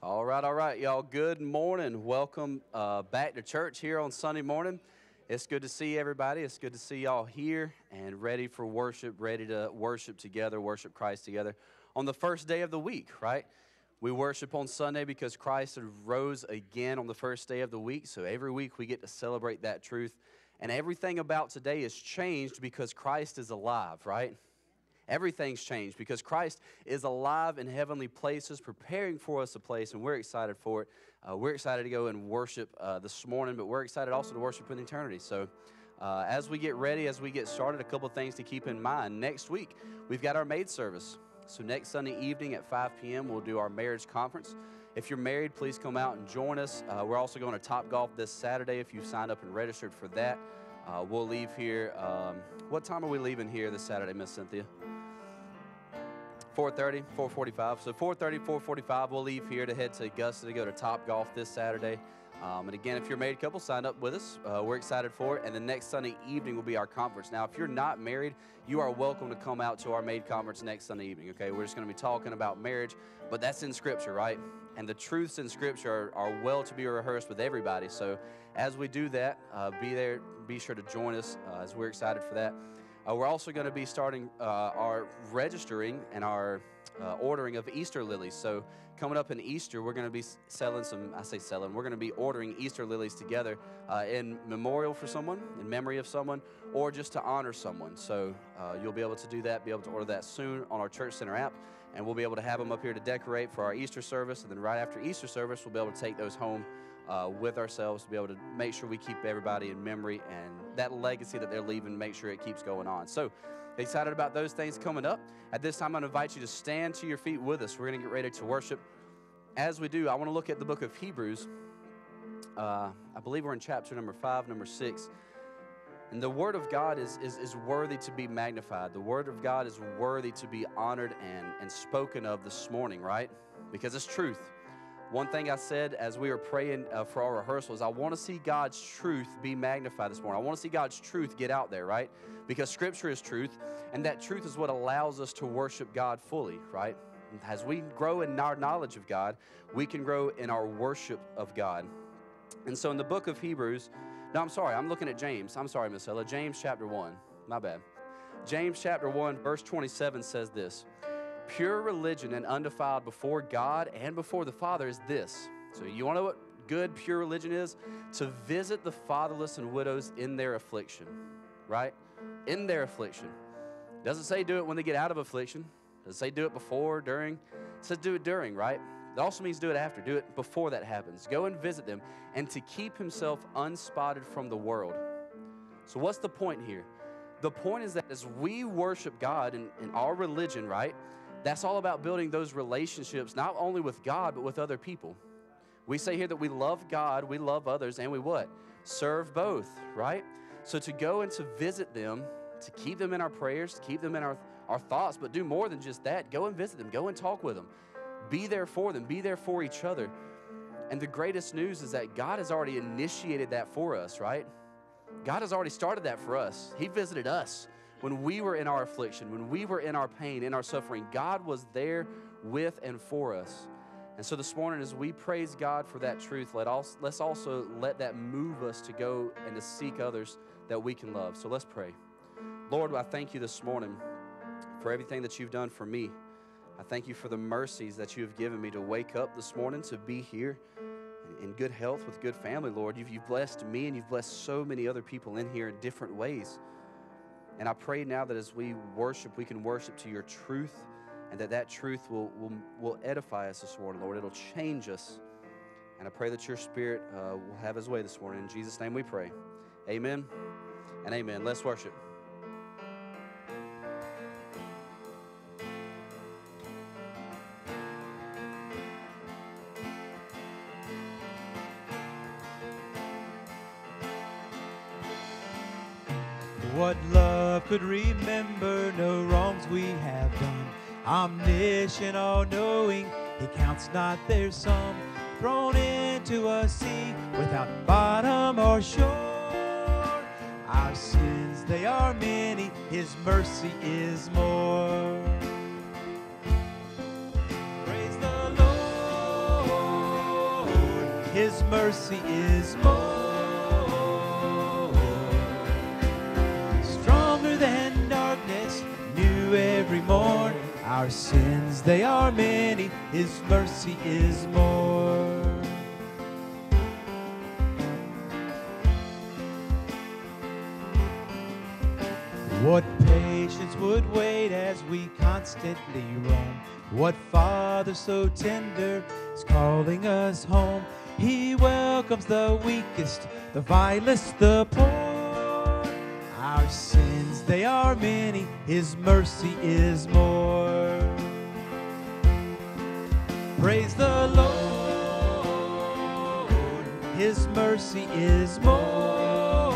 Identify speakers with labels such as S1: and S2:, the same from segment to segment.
S1: All right, all right, y'all. Good morning. Welcome uh, back to church here on Sunday morning. It's good to see everybody. It's good to see y'all here and ready for worship, ready to worship together, worship Christ together on the first day of the week, right? We worship on Sunday because Christ rose again on the first day of the week. So every week we get to celebrate that truth. And everything about today is changed because Christ is alive, right? Everything's changed because Christ is alive in heavenly places, preparing for us a place, and we're excited for it. Uh, we're excited to go and worship uh, this morning, but we're excited also to worship in eternity. So, uh, as we get ready, as we get started, a couple things to keep in mind. Next week, we've got our maid service. So, next Sunday evening at 5 p.m., we'll do our marriage conference. If you're married, please come out and join us. Uh, we're also going to Topgolf this Saturday if you've signed up and registered for that. Uh, we'll leave here. Um, what time are we leaving here this Saturday, Miss Cynthia? 4.30, 4.45. So 4.30, 4.45, we'll leave here to head to Augusta to go to Topgolf this Saturday. Um, and again, if you're a married couple, sign up with us. Uh, we're excited for it. And the next Sunday evening will be our conference. Now, if you're not married, you are welcome to come out to our maid conference next Sunday evening, okay? We're just going to be talking about marriage, but that's in Scripture, right? And the truths in Scripture are, are well to be rehearsed with everybody. So as we do that, uh, be there, be sure to join us uh, as we're excited for that. Uh, we're also going to be starting uh, our registering and our uh, ordering of Easter lilies. So, coming up in Easter, we're going to be selling some, I say selling, we're going to be ordering Easter lilies together uh, in memorial for someone, in memory of someone, or just to honor someone. So, uh, you'll be able to do that, be able to order that soon on our Church Center app. And we'll be able to have them up here to decorate for our Easter service. And then, right after Easter service, we'll be able to take those home uh, with ourselves to be able to make sure we keep everybody in memory and that legacy that they're leaving, make sure it keeps going on. So, excited about those things coming up. At this time, I'm going to invite you to stand to your feet with us. We're going to get ready to worship. As we do, I want to look at the book of Hebrews. Uh, I believe we're in chapter number five, number six. And the Word of God is, is, is worthy to be magnified. The Word of God is worthy to be honored and, and spoken of this morning, right? Because it's truth. One thing I said as we were praying uh, for our rehearsals, I want to see God's truth be magnified this morning. I want to see God's truth get out there, right? Because Scripture is truth, and that truth is what allows us to worship God fully, right? As we grow in our knowledge of God, we can grow in our worship of God. And so in the book of Hebrews, no, I'm sorry, I'm looking at James. I'm sorry, Miss Ella. James chapter 1. My bad. James chapter 1, verse 27 says this. Pure religion and undefiled before God and before the Father is this. So, you want to know what good, pure religion is? To visit the fatherless and widows in their affliction, right? In their affliction. It doesn't say do it when they get out of affliction. It doesn't say do it before, during. It says do it during, right? It also means do it after. Do it before that happens. Go and visit them and to keep himself unspotted from the world. So, what's the point here? The point is that as we worship God in, in our religion, right? That's all about building those relationships, not only with God, but with other people. We say here that we love God, we love others, and we what? Serve both, right? So to go and to visit them, to keep them in our prayers, to keep them in our, our thoughts, but do more than just that. Go and visit them, go and talk with them. Be there for them, be there for each other. And the greatest news is that God has already initiated that for us, right? God has already started that for us. He visited us when we were in our affliction, when we were in our pain, in our suffering, God was there with and for us. And so this morning, as we praise God for that truth, let also, let's also let that move us to go and to seek others that we can love. So let's pray. Lord, I thank you this morning for everything that you've done for me. I thank you for the mercies that you have given me to wake up this morning, to be here in good health with good family, Lord. You've, you've blessed me and you've blessed so many other people in here in different ways. And I pray now that as we worship, we can worship to your truth and that that truth will, will, will edify us this morning, Lord. It'll change us. And I pray that your spirit uh, will have his way this morning. In Jesus' name we pray. Amen and amen. Let's worship.
S2: Could remember no wrongs we have done. Omniscient, all knowing, He counts not their sum. Thrown into a sea without bottom or shore. Our sins, they are many, His mercy is more. Praise the Lord. His mercy is more. Our sins, they are many, His mercy is more. What patience would wait as we constantly roam? What Father so tender is calling us home? He welcomes the weakest, the vilest, the poor. Our sins, they are many, His mercy is more. Praise the Lord, His mercy is more.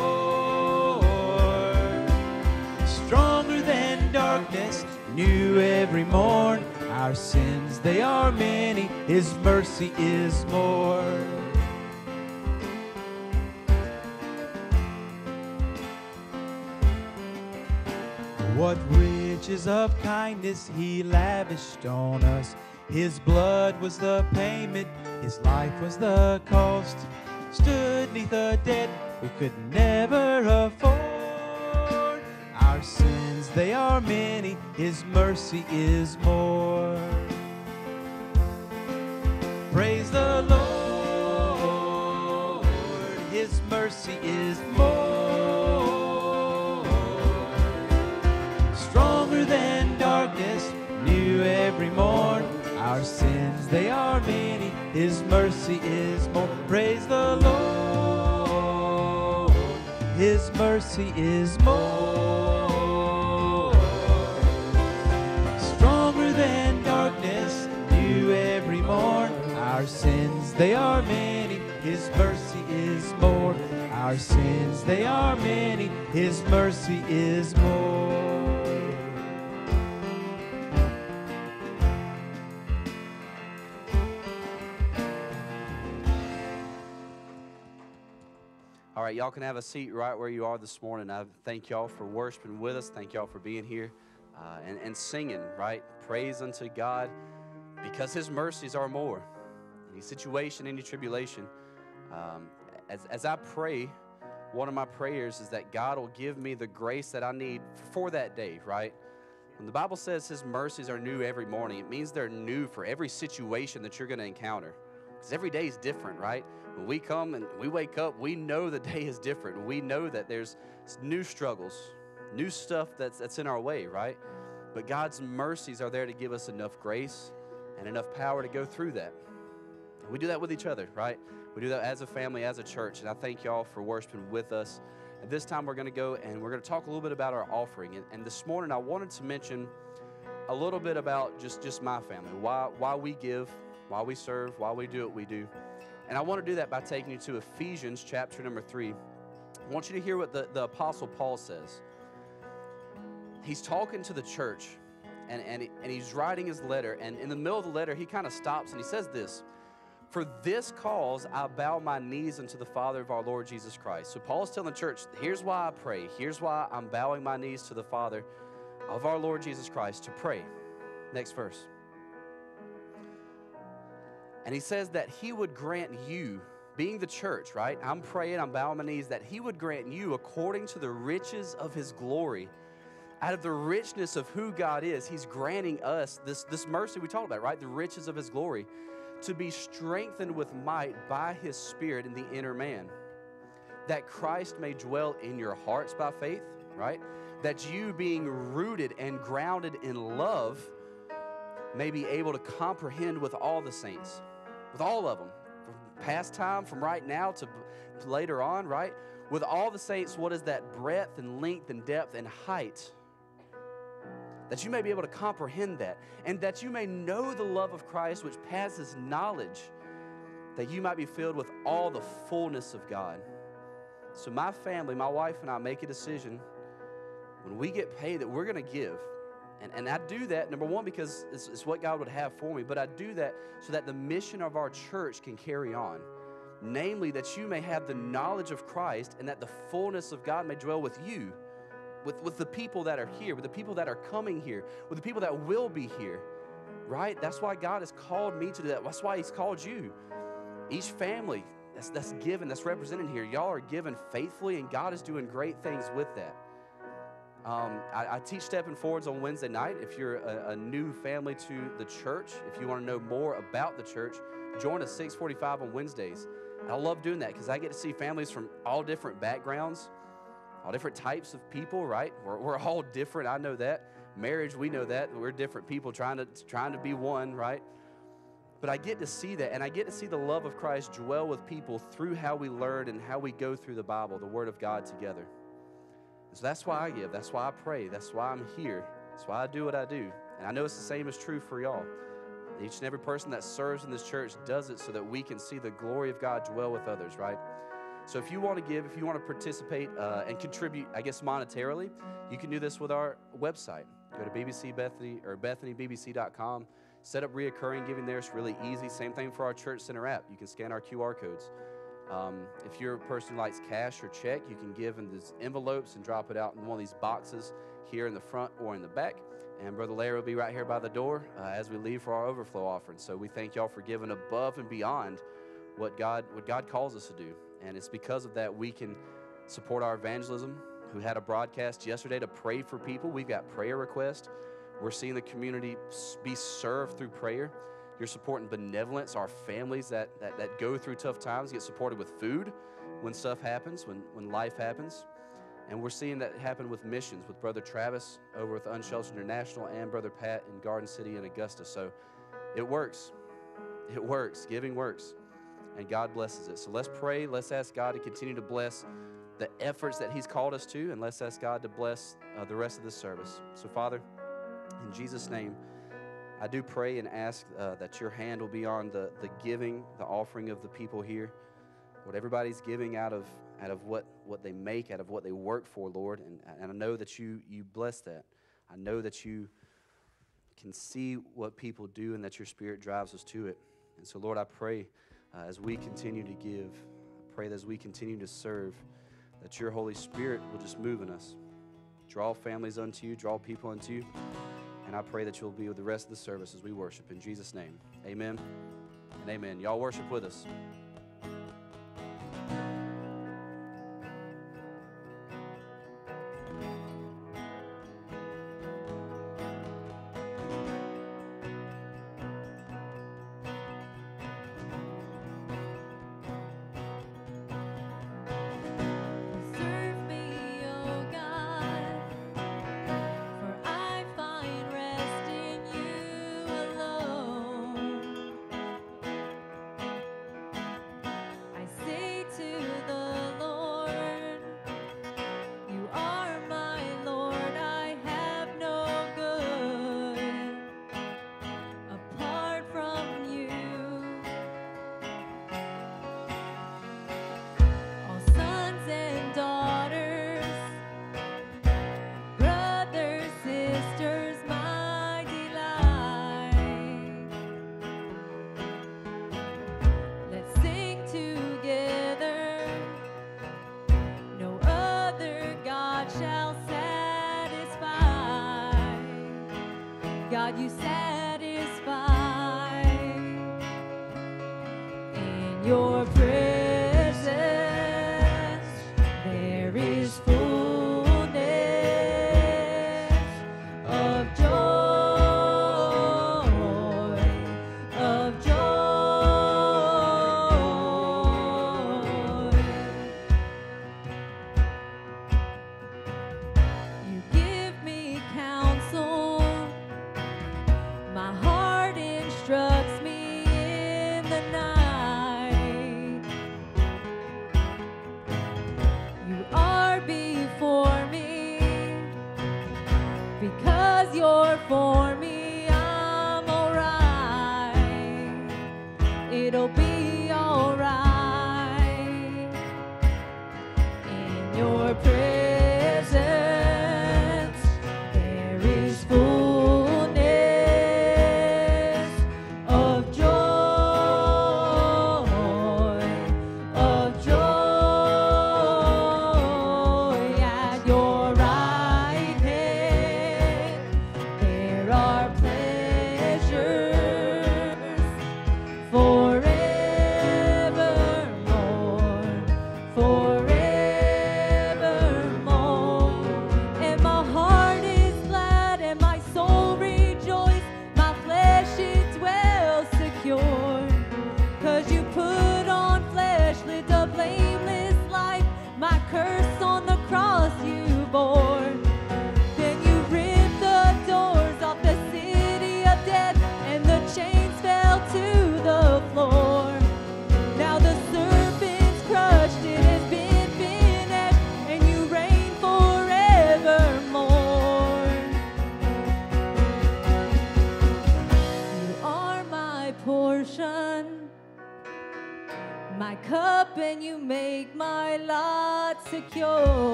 S2: Stronger than darkness, new every morn. Our sins, they are many, His mercy is more. What riches of kindness He lavished on us. His blood was the payment, His life was the cost. Stood neath a debt we could never afford. Our sins, they are many, His mercy is more. Praise the Lord, His mercy is more. Every morn. Our sins, they are many, His mercy is more. Praise the Lord, His mercy is more. Stronger than darkness, new every morn. Our sins, they are many, His mercy is more. Our sins, they are many, His mercy is more.
S1: All right, y'all can have a seat right where you are this morning. I thank y'all for worshiping with us. Thank y'all for being here uh, and, and singing, right? Praise unto God because His mercies are more. Any situation, any tribulation. Um, as, as I pray, one of my prayers is that God will give me the grace that I need for that day, right? When the Bible says His mercies are new every morning, it means they're new for every situation that you're going to encounter. Because every day is different, right? When we come and we wake up, we know the day is different. We know that there's new struggles, new stuff that's, that's in our way, right? But God's mercies are there to give us enough grace and enough power to go through that. We do that with each other, right? We do that as a family, as a church. And I thank y'all for worshiping with us. At this time, we're going to go and we're going to talk a little bit about our offering. And, and this morning, I wanted to mention a little bit about just, just my family, why, why we give, why we serve, why we do what we do. And I want to do that by taking you to Ephesians chapter number three. I want you to hear what the, the Apostle Paul says. He's talking to the church and, and, and he's writing his letter. And in the middle of the letter, he kind of stops and he says this For this cause I bow my knees unto the Father of our Lord Jesus Christ. So Paul's telling the church, here's why I pray. Here's why I'm bowing my knees to the Father of our Lord Jesus Christ to pray. Next verse. And he says that he would grant you, being the church, right? I'm praying, I'm bowing my knees, that he would grant you according to the riches of his glory. Out of the richness of who God is, he's granting us this, this mercy we talked about, right? The riches of his glory to be strengthened with might by his spirit in the inner man. That Christ may dwell in your hearts by faith, right? That you being rooted and grounded in love may be able to comprehend with all the saints, with all of them, from past time, from right now to, later on, right? With all the saints, what is that breadth and length and depth and height? That you may be able to comprehend that, and that you may know the love of Christ which passes knowledge, that you might be filled with all the fullness of God. So, my family, my wife, and I make a decision when we get paid that we're going to give. And, and I do that, number one, because it's, it's what God would have for me, but I do that so that the mission of our church can carry on. Namely, that you may have the knowledge of Christ and that the fullness of God may dwell with you, with, with the people that are here, with the people that are coming here, with the people that will be here, right? That's why God has called me to do that. That's why He's called you. Each family, that's, that's given, that's represented here. Y'all are given faithfully, and God is doing great things with that. Um, I, I, teach stepping forwards on Wednesday night. If you're a, a, new family to the church, if you want to know more about the church, join us 6:45 on Wednesdays. I love doing that because I get to see families from all different backgrounds, all different types of people. Right? We're, we're all different. I know that. Marriage, we know that. We're different people trying to trying to be one. Right? But I get to see that, and I get to see the love of Christ dwell with people through how we learn and how we go through the Bible, the Word of God together. So that's why I give. That's why I pray. That's why I'm here. That's why I do what I do. And I know it's the same is true for y'all. Each and every person that serves in this church does it so that we can see the glory of God dwell with others, right? So if you want to give, if you want to participate uh, and contribute, I guess monetarily, you can do this with our website. Go to BBC Bethany or BethanyBBC.com. Set up reoccurring giving there. It's really easy. Same thing for our Church Center app. You can scan our QR codes. Um, if you're a person who likes cash or check, you can give in these envelopes and drop it out in one of these boxes here in the front or in the back. And Brother Larry will be right here by the door uh, as we leave for our overflow offering. So we thank y'all for giving above and beyond what God what God calls us to do. And it's because of that we can support our evangelism. Who had a broadcast yesterday to pray for people. We've got prayer requests. We're seeing the community be served through prayer. You're supporting benevolence, our families that, that, that go through tough times get supported with food when stuff happens, when, when life happens. And we're seeing that happen with missions with Brother Travis over with Unsheltered International and Brother Pat in Garden City and Augusta. So it works. It works. Giving works. And God blesses it. So let's pray. Let's ask God to continue to bless the efforts that He's called us to. And let's ask God to bless uh, the rest of the service. So, Father, in Jesus' name, I do pray and ask uh, that your hand will be on the, the giving, the offering of the people here. What everybody's giving out of, out of what, what they make, out of what they work for, Lord. And, and I know that you, you bless that. I know that you can see what people do and that your spirit drives us to it. And so, Lord, I pray uh, as we continue to give, I pray that as we continue to serve, that your Holy Spirit will just move in us. Draw families unto you, draw people unto you. And I pray that you'll be with the rest of the service as we worship. In Jesus' name, amen and amen. Y'all worship with us.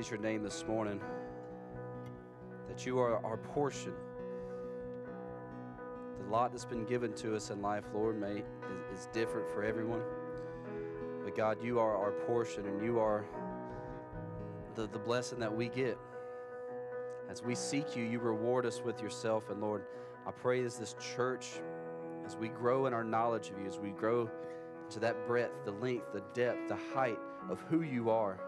S1: Praise your name this morning that you are our portion. The lot that's been given to us in life, Lord, may is, is different for everyone. But God, you are our portion and you are the, the blessing that we get. As we seek you, you reward us with yourself. And Lord, I pray as this church, as we grow in our knowledge of you, as we grow to that breadth, the length, the depth, the height of who you are,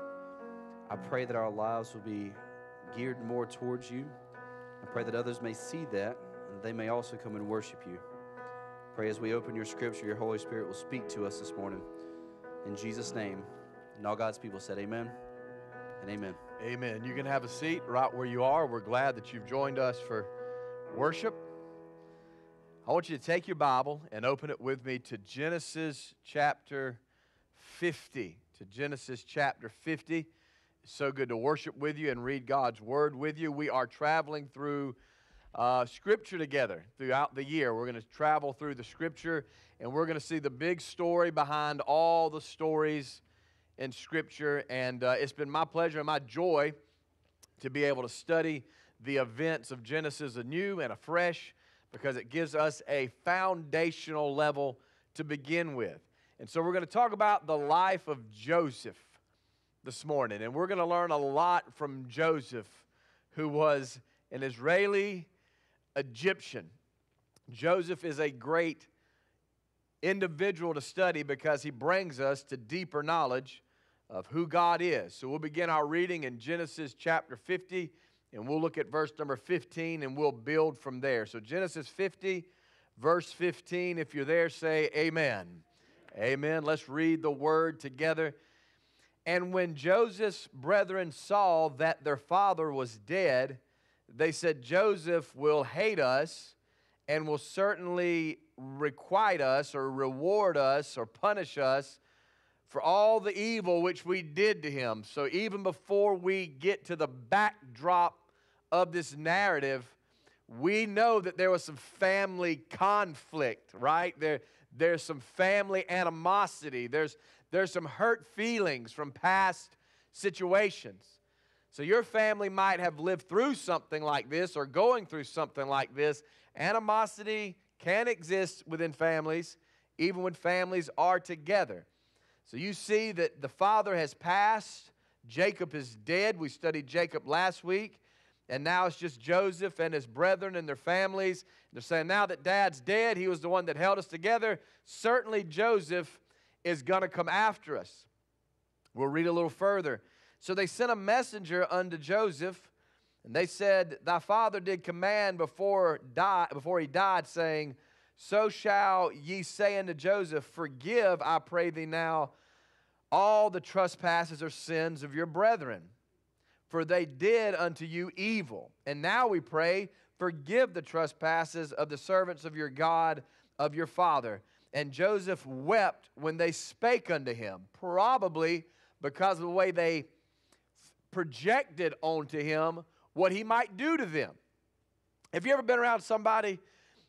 S1: I pray that our lives will be geared more towards you. I pray that others may see that and they may also come and worship you. Pray as we open your scripture, your Holy Spirit will speak to us this morning. In Jesus' name. And all God's people said, Amen and amen.
S3: Amen. You can have a seat right where you are. We're glad that you've joined us for worship. I want you to take your Bible and open it with me to Genesis chapter 50. To Genesis chapter 50. So good to worship with you and read God's Word with you. We are traveling through uh, Scripture together throughout the year. We're going to travel through the Scripture and we're going to see the big story behind all the stories in Scripture. And uh, it's been my pleasure and my joy to be able to study the events of Genesis anew and afresh because it gives us a foundational level to begin with. And so we're going to talk about the life of Joseph this morning. And we're going to learn a lot from Joseph, who was an Israeli Egyptian. Joseph is a great individual to study because he brings us to deeper knowledge of who God is. So we'll begin our reading in Genesis chapter 50, and we'll look at verse number 15 and we'll build from there. So, Genesis 50, verse 15. If you're there, say amen. Amen. Let's read the word together. And when Joseph's brethren saw that their father was dead, they said, Joseph will hate us and will certainly requite us or reward us or punish us for all the evil which we did to him. So even before we get to the backdrop of this narrative, we know that there was some family conflict, right? There, there's some family animosity. There's, there's some hurt feelings from past situations. So your family might have lived through something like this or going through something like this. Animosity can exist within families, even when families are together. So you see that the father has passed, Jacob is dead. We studied Jacob last week. And now it's just Joseph and his brethren and their families. They're saying, now that dad's dead, he was the one that held us together. Certainly, Joseph is going to come after us. We'll read a little further. So they sent a messenger unto Joseph, and they said, Thy father did command before, die, before he died, saying, So shall ye say unto Joseph, Forgive, I pray thee now, all the trespasses or sins of your brethren for they did unto you evil. And now we pray, forgive the trespasses of the servants of your God, of your father. And Joseph wept when they spake unto him, probably because of the way they projected onto him what he might do to them. Have you ever been around somebody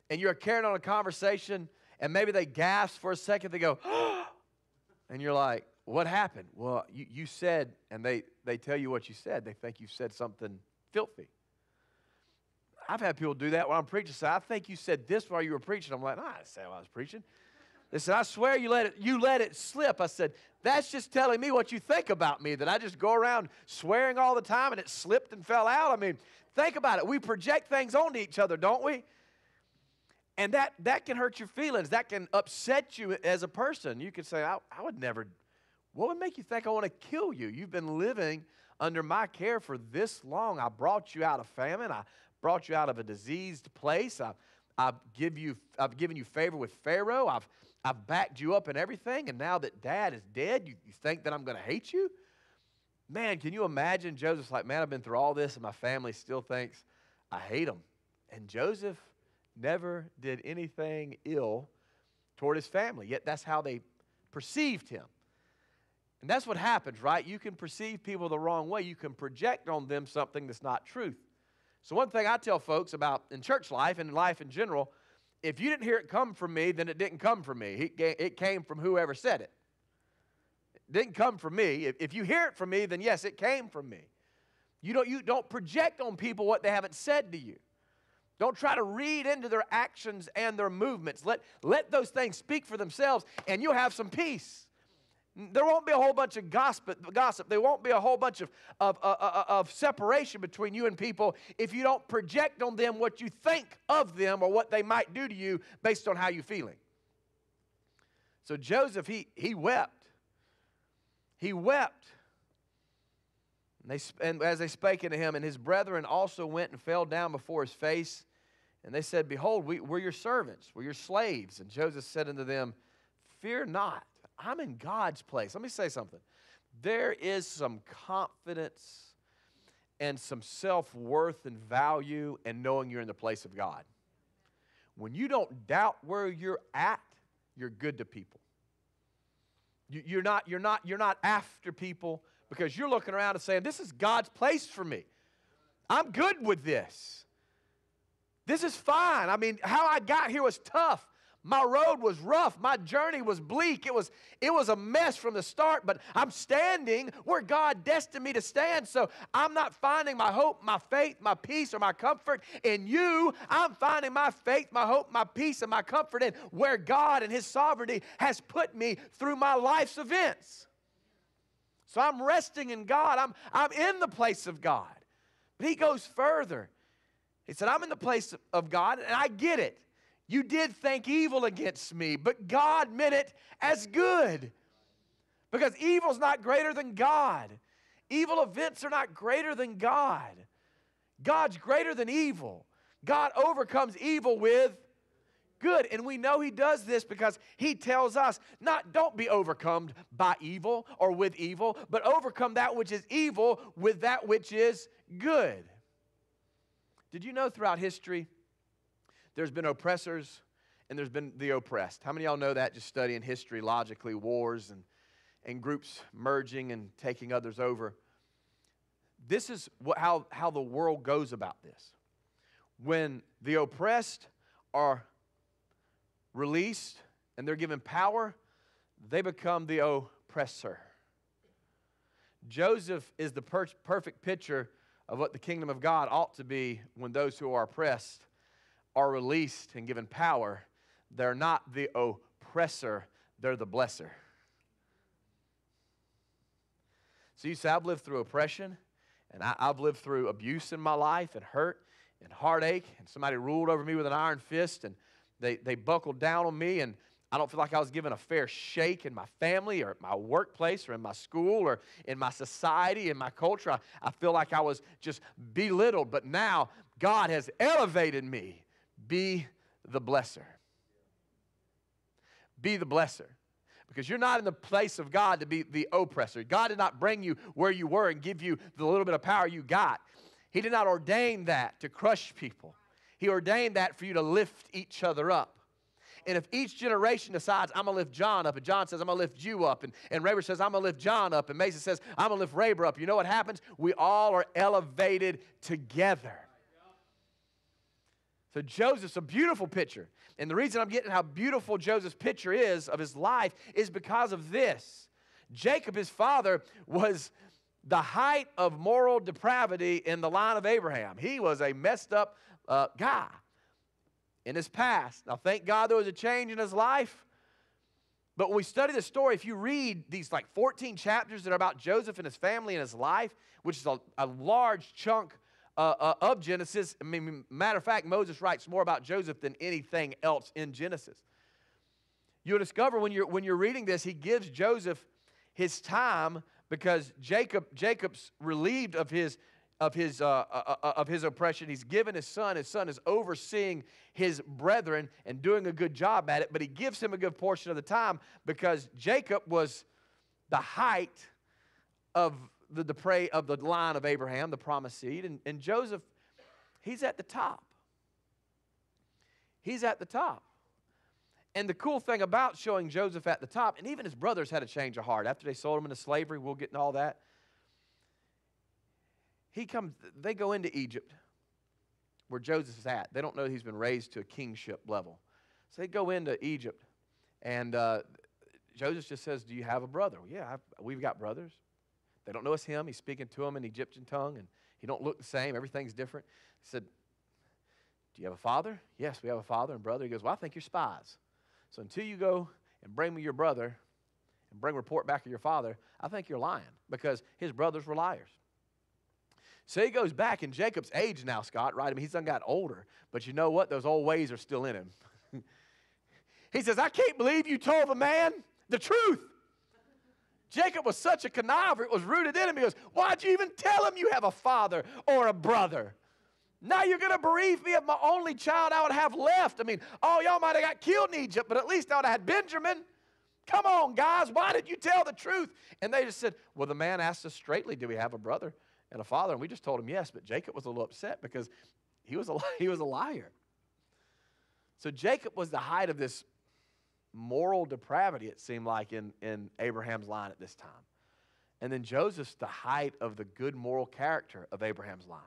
S3: and you're carrying on a conversation and maybe they gasp for a second, they go, and you're like, what happened? Well, you, you said, and they, they tell you what you said. They think you said something filthy. I've had people do that when I'm preaching. Say, I think you said this while you were preaching. I'm like, no, I didn't say while I was preaching. They said, I swear you let it, you let it slip. I said, that's just telling me what you think about me, that I just go around swearing all the time and it slipped and fell out. I mean, think about it. We project things onto each other, don't we? And that, that can hurt your feelings. That can upset you as a person. You could say, I, I would never, what would make you think I want to kill you? You've been living under my care for this long. I brought you out of famine. I brought you out of a diseased place. I, I've, give you, I've given you favor with Pharaoh. I've, I've backed you up in everything. And now that dad is dead, you, you think that I'm going to hate you? Man, can you imagine Joseph's like, man, I've been through all this and my family still thinks I hate him. And Joseph never did anything ill toward his family, yet that's how they perceived him. And that's what happens, right? You can perceive people the wrong way. You can project on them something that's not truth. So, one thing I tell folks about in church life and in life in general if you didn't hear it come from me, then it didn't come from me. It came from whoever said it. It didn't come from me. If you hear it from me, then yes, it came from me. You don't, you don't project on people what they haven't said to you. Don't try to read into their actions and their movements. Let, let those things speak for themselves, and you'll have some peace. There won't be a whole bunch of gossip. gossip. There won't be a whole bunch of, of, of, uh, uh, of separation between you and people if you don't project on them what you think of them or what they might do to you based on how you're feeling. So Joseph, he, he wept. He wept. And, they, and as they spake unto him, and his brethren also went and fell down before his face. And they said, Behold, we, we're your servants, we're your slaves. And Joseph said unto them, Fear not. I'm in God's place. Let me say something. There is some confidence and some self worth and value in knowing you're in the place of God. When you don't doubt where you're at, you're good to people. You, are not, you're, not, you're not after people because you're looking around and saying, This is God's place for me. I'm good with this. This is fine. I mean, how I got here was tough. My road was rough. My journey was bleak. It was, it was a mess from the start, but I'm standing where God destined me to stand. So I'm not finding my hope, my faith, my peace, or my comfort in you. I'm finding my faith, my hope, my peace, and my comfort in where God and His sovereignty has put me through my life's events. So I'm resting in God. I'm, I'm in the place of God. But He goes further. He said, I'm in the place of God, and I get it. You did think evil against me, but God meant it as good. Because evil's not greater than God. Evil events are not greater than God. God's greater than evil. God overcomes evil with good. And we know He does this because He tells us not don't be overcome by evil or with evil, but overcome that which is evil with that which is good. Did you know throughout history there's been oppressors and there's been the oppressed. How many of y'all know that just studying history logically, wars and, and groups merging and taking others over? This is what, how, how the world goes about this. When the oppressed are released and they're given power, they become the oppressor. Joseph is the per- perfect picture of what the kingdom of God ought to be when those who are oppressed are released and given power, they're not the oppressor, they're the blesser. So you say, I've lived through oppression and I, have lived through abuse in my life and hurt and heartache, and somebody ruled over me with an iron fist and they, they buckled down on me, and I don't feel like I was given a fair shake in my family or at my workplace or in my school or in my society, in my culture. I, I feel like I was just belittled, but now God has elevated me be the blesser. Be the blesser. Because you're not in the place of God to be the oppressor. God did not bring you where you were and give you the little bit of power you got. He did not ordain that to crush people. He ordained that for you to lift each other up. And if each generation decides, I'm going to lift John up, and John says, I'm going to lift you up, and, and Rayber says, I'm going to lift John up, and Mason says, I'm going to lift Rayber up, you know what happens? We all are elevated together. So Joseph's a beautiful picture. And the reason I'm getting how beautiful Joseph's picture is of his life is because of this. Jacob, his father, was the height of moral depravity in the line of Abraham. He was a messed up uh, guy in his past. Now, thank God there was a change in his life, But when we study the story, if you read these like 14 chapters that are about Joseph and his family and his life, which is a, a large chunk uh, uh, of Genesis, I mean, matter of fact, Moses writes more about Joseph than anything else in Genesis. You'll discover when you're, when you're reading this, he gives Joseph his time because Jacob, Jacob's relieved of his of his, uh, uh, uh, of his oppression. He's given his son. His son is overseeing his brethren and doing a good job at it, but he gives him a good portion of the time because Jacob was the height of the, the prey of the line of Abraham, the promised seed, and, and Joseph, he's at the top. He's at the top. And the cool thing about showing Joseph at the top, and even his brothers had a change of heart after they sold him into slavery, we'll get into all that he comes, they go into Egypt where Joseph is at. They don't know he's been raised to a kingship level. So they go into Egypt, and uh, Joseph just says, Do you have a brother? Well, yeah, I've, we've got brothers. They don't know it's him. He's speaking to them in Egyptian tongue, and he don't look the same. Everything's different. He said, Do you have a father? Yes, we have a father and brother. He goes, Well, I think you're spies. So until you go and bring me your brother and bring report back of your father, I think you're lying because his brothers were liars. So he goes back, and Jacob's age now, Scott, right? I mean, he's done got older, but you know what? Those old ways are still in him. he says, I can't believe you told the man the truth. Jacob was such a conniver, it was rooted in him. He goes, Why'd you even tell him you have a father or a brother? Now you're going to bereave me of my only child I would have left. I mean, oh, y'all might have got killed in Egypt, but at least I would have had Benjamin. Come on, guys, why did you tell the truth? And they just said, Well, the man asked us straightly, Do we have a brother? and a father, and we just told him yes, but Jacob was a little upset because he was a, he was a liar. So Jacob was the height of this moral depravity, it seemed like, in, in Abraham's line at this time. And then Joseph's the height of the good moral character of Abraham's line.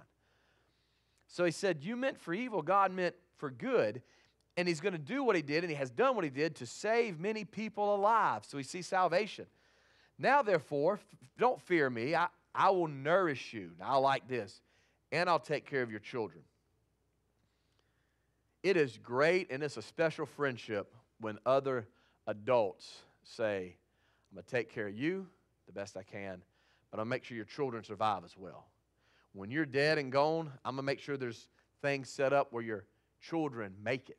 S3: So he said, You meant for evil, God meant for good. And he's going to do what he did, and he has done what he did to save many people alive. So we see salvation. Now, therefore, don't fear me. I, I will nourish you. Now, I like this. And I'll take care of your children. It is great and it's a special friendship when other adults say, I'm going to take care of you the best I can, but I'll make sure your children survive as well. When you're dead and gone, I'm going to make sure there's things set up where your children make it.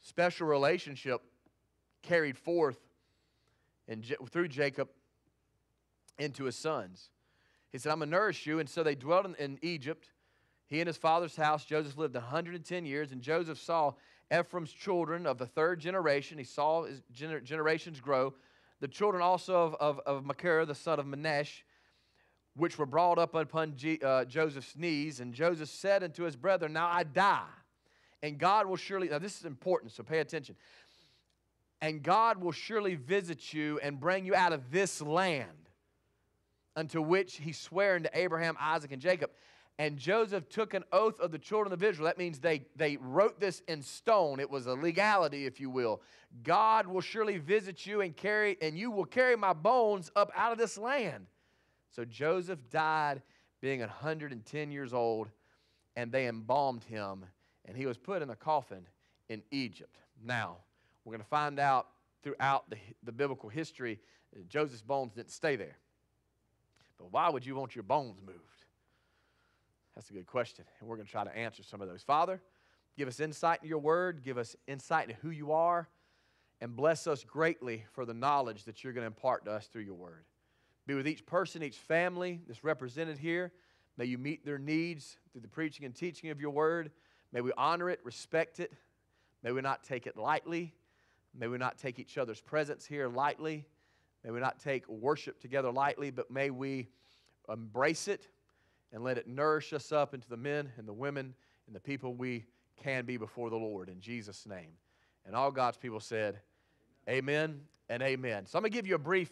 S3: Special relationship carried forth in, through Jacob into his sons. He said, I'm going to nourish you. And so they dwelt in, in Egypt. He and his father's house. Joseph lived 110 years, and Joseph saw Ephraim's children of the third generation. He saw his gener- generations grow. The children also of, of, of Machir, the son of Manasseh, which were brought up upon G, uh, Joseph's knees. And Joseph said unto his brethren, Now I die, and God will surely, now this is important, so pay attention. And God will surely visit you and bring you out of this land unto which he sware unto Abraham, Isaac, and Jacob. And Joseph took an oath of the children of Israel. That means they, they wrote this in stone. It was a legality, if you will. God will surely visit you and carry, and you will carry my bones up out of this land. So Joseph died being 110 years old, and they embalmed him, and he was put in a coffin in Egypt. Now, we're going to find out throughout the, the biblical history Joseph's bones didn't stay there. But why would you want your bones moved? That's a good question, and we're going to try to answer some of those. Father, give us insight in your word, give us insight into who you are, and bless us greatly for the knowledge that you're going to impart to us through your word. Be with each person, each family that's represented here. May you meet their needs through the preaching and teaching of your word. May we honor it, respect it. May we not take it lightly. May we not take each other's presence here lightly. May we not take worship together lightly, but may we embrace it and let it nourish us up into the men and the women and the people we can be before the Lord in Jesus' name. And all God's people said, Amen and amen. So I'm going to give you a brief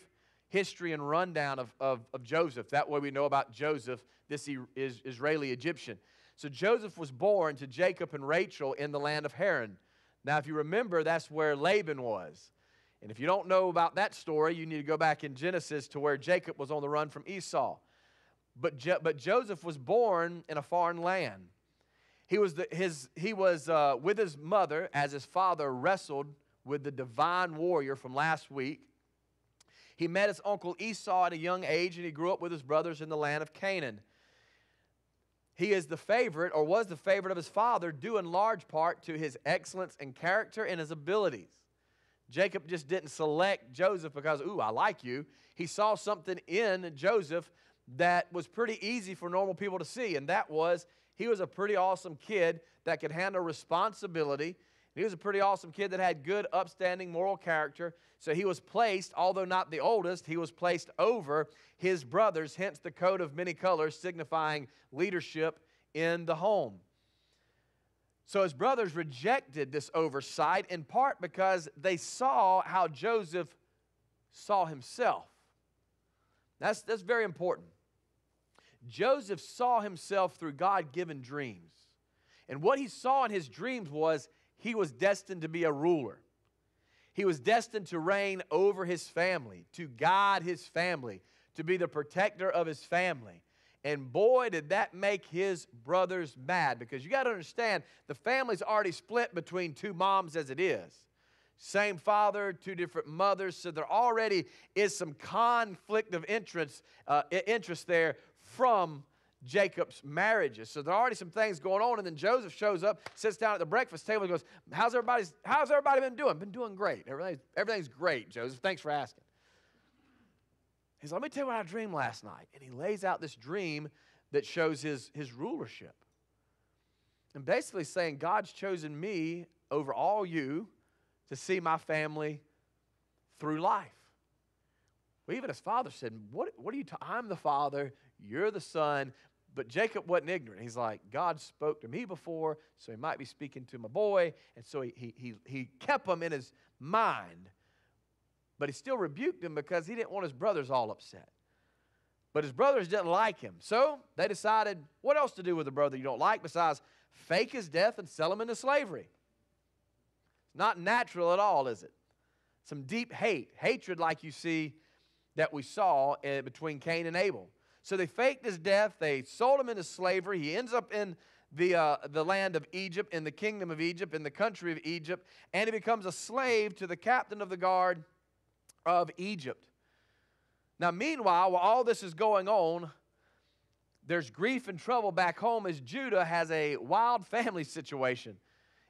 S3: history and rundown of, of, of Joseph. That way we know about Joseph, this is Israeli Egyptian. So Joseph was born to Jacob and Rachel in the land of Haran. Now, if you remember, that's where Laban was. And if you don't know about that story, you need to go back in Genesis to where Jacob was on the run from Esau. But, jo- but Joseph was born in a foreign land. He was, the, his, he was uh, with his mother as his father wrestled with the divine warrior from last week. He met his uncle Esau at a young age, and he grew up with his brothers in the land of Canaan. He is the favorite, or was the favorite of his father, due in large part to his excellence in character and his abilities. Jacob just didn't select Joseph because, ooh, I like you. He saw something in Joseph that was pretty easy for normal people to see, and that was he was a pretty awesome kid that could handle responsibility. He was a pretty awesome kid that had good, upstanding moral character. So he was placed, although not the oldest, he was placed over his brothers, hence the coat of many colors signifying leadership in the home. So his brothers rejected this oversight in part because they saw how Joseph saw himself. That's, that's very important. Joseph saw himself through God given dreams. And what he saw in his dreams was he was destined to be a ruler. He was destined to reign over his family, to guide his family, to be the protector of his family. And boy, did that make his brothers mad because you got to understand the family's already split between two moms as it is. Same father, two different mothers, so there already is some conflict of interest, uh, interest there from Jacob's marriages. So there are already some things going on. And then Joseph shows up, sits down at the breakfast table, and goes, How's everybody, how's everybody been doing? Been doing great. Everything's, everything's great, Joseph. Thanks for asking. He's Let me tell you what I dreamed last night. And he lays out this dream that shows his, his rulership. And basically saying, God's chosen me over all you to see my family through life. Well, even his father said, What, what are you? I'm the father, you're the son. But Jacob wasn't ignorant. He's like, God spoke to me before, so he might be speaking to my boy. And so he, he, he, kept him in his mind. But he still rebuked him because he didn't want his brothers all upset. But his brothers didn't like him. So they decided what else to do with a brother you don't like besides fake his death and sell him into slavery. It's not natural at all, is it? Some deep hate, hatred like you see that we saw between Cain and Abel. So they faked his death. They sold him into slavery. He ends up in the, uh, the land of Egypt, in the kingdom of Egypt, in the country of Egypt, and he becomes a slave to the captain of the guard of Egypt. Now, meanwhile, while all this is going on, there's grief and trouble back home as Judah has a wild family situation,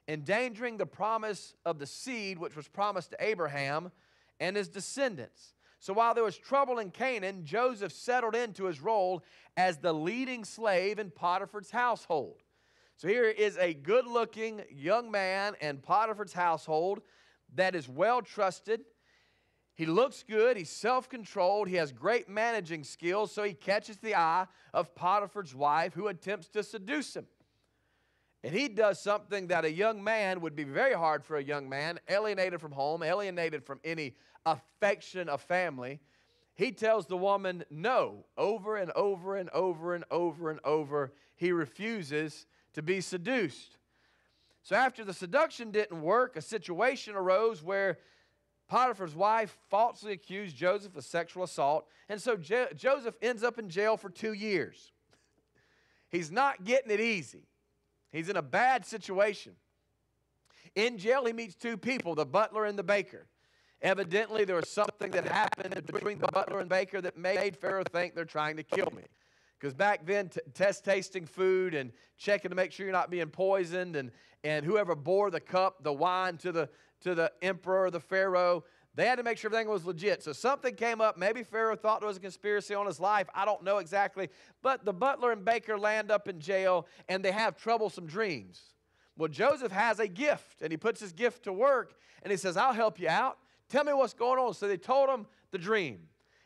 S3: endangering the promise of the seed which was promised to Abraham and his descendants. So while there was trouble in Canaan, Joseph settled into his role as the leading slave in Potiphar's household. So here is a good looking young man in Potiphar's household that is well trusted. He looks good, he's self controlled, he has great managing skills, so he catches the eye of Potiphar's wife who attempts to seduce him. And he does something that a young man would be very hard for a young man, alienated from home, alienated from any affection of family, he tells the woman no over and over and over and over and over. He refuses to be seduced. So, after the seduction didn't work, a situation arose where Potiphar's wife falsely accused Joseph of sexual assault. And so Jo- Joseph ends up in jail for two years. He's not getting it easy, he's in a bad situation. In jail, he meets two people the butler and the baker. Evidently, there was something that happened between the butler and baker that made Pharaoh think they're trying to kill me. Because back then, t- test tasting food and checking to make sure you're not being poisoned, and, and whoever bore the cup, the wine to the, to the emperor the Pharaoh, they had to make sure everything was legit. So something came up. Maybe Pharaoh thought there was a conspiracy on his life. I don't know exactly. But the butler and baker land up in jail and they have troublesome dreams. Well, Joseph has a gift and he puts his gift to work and he says, I'll help you out. Tell me what's going on. So they told him the dream.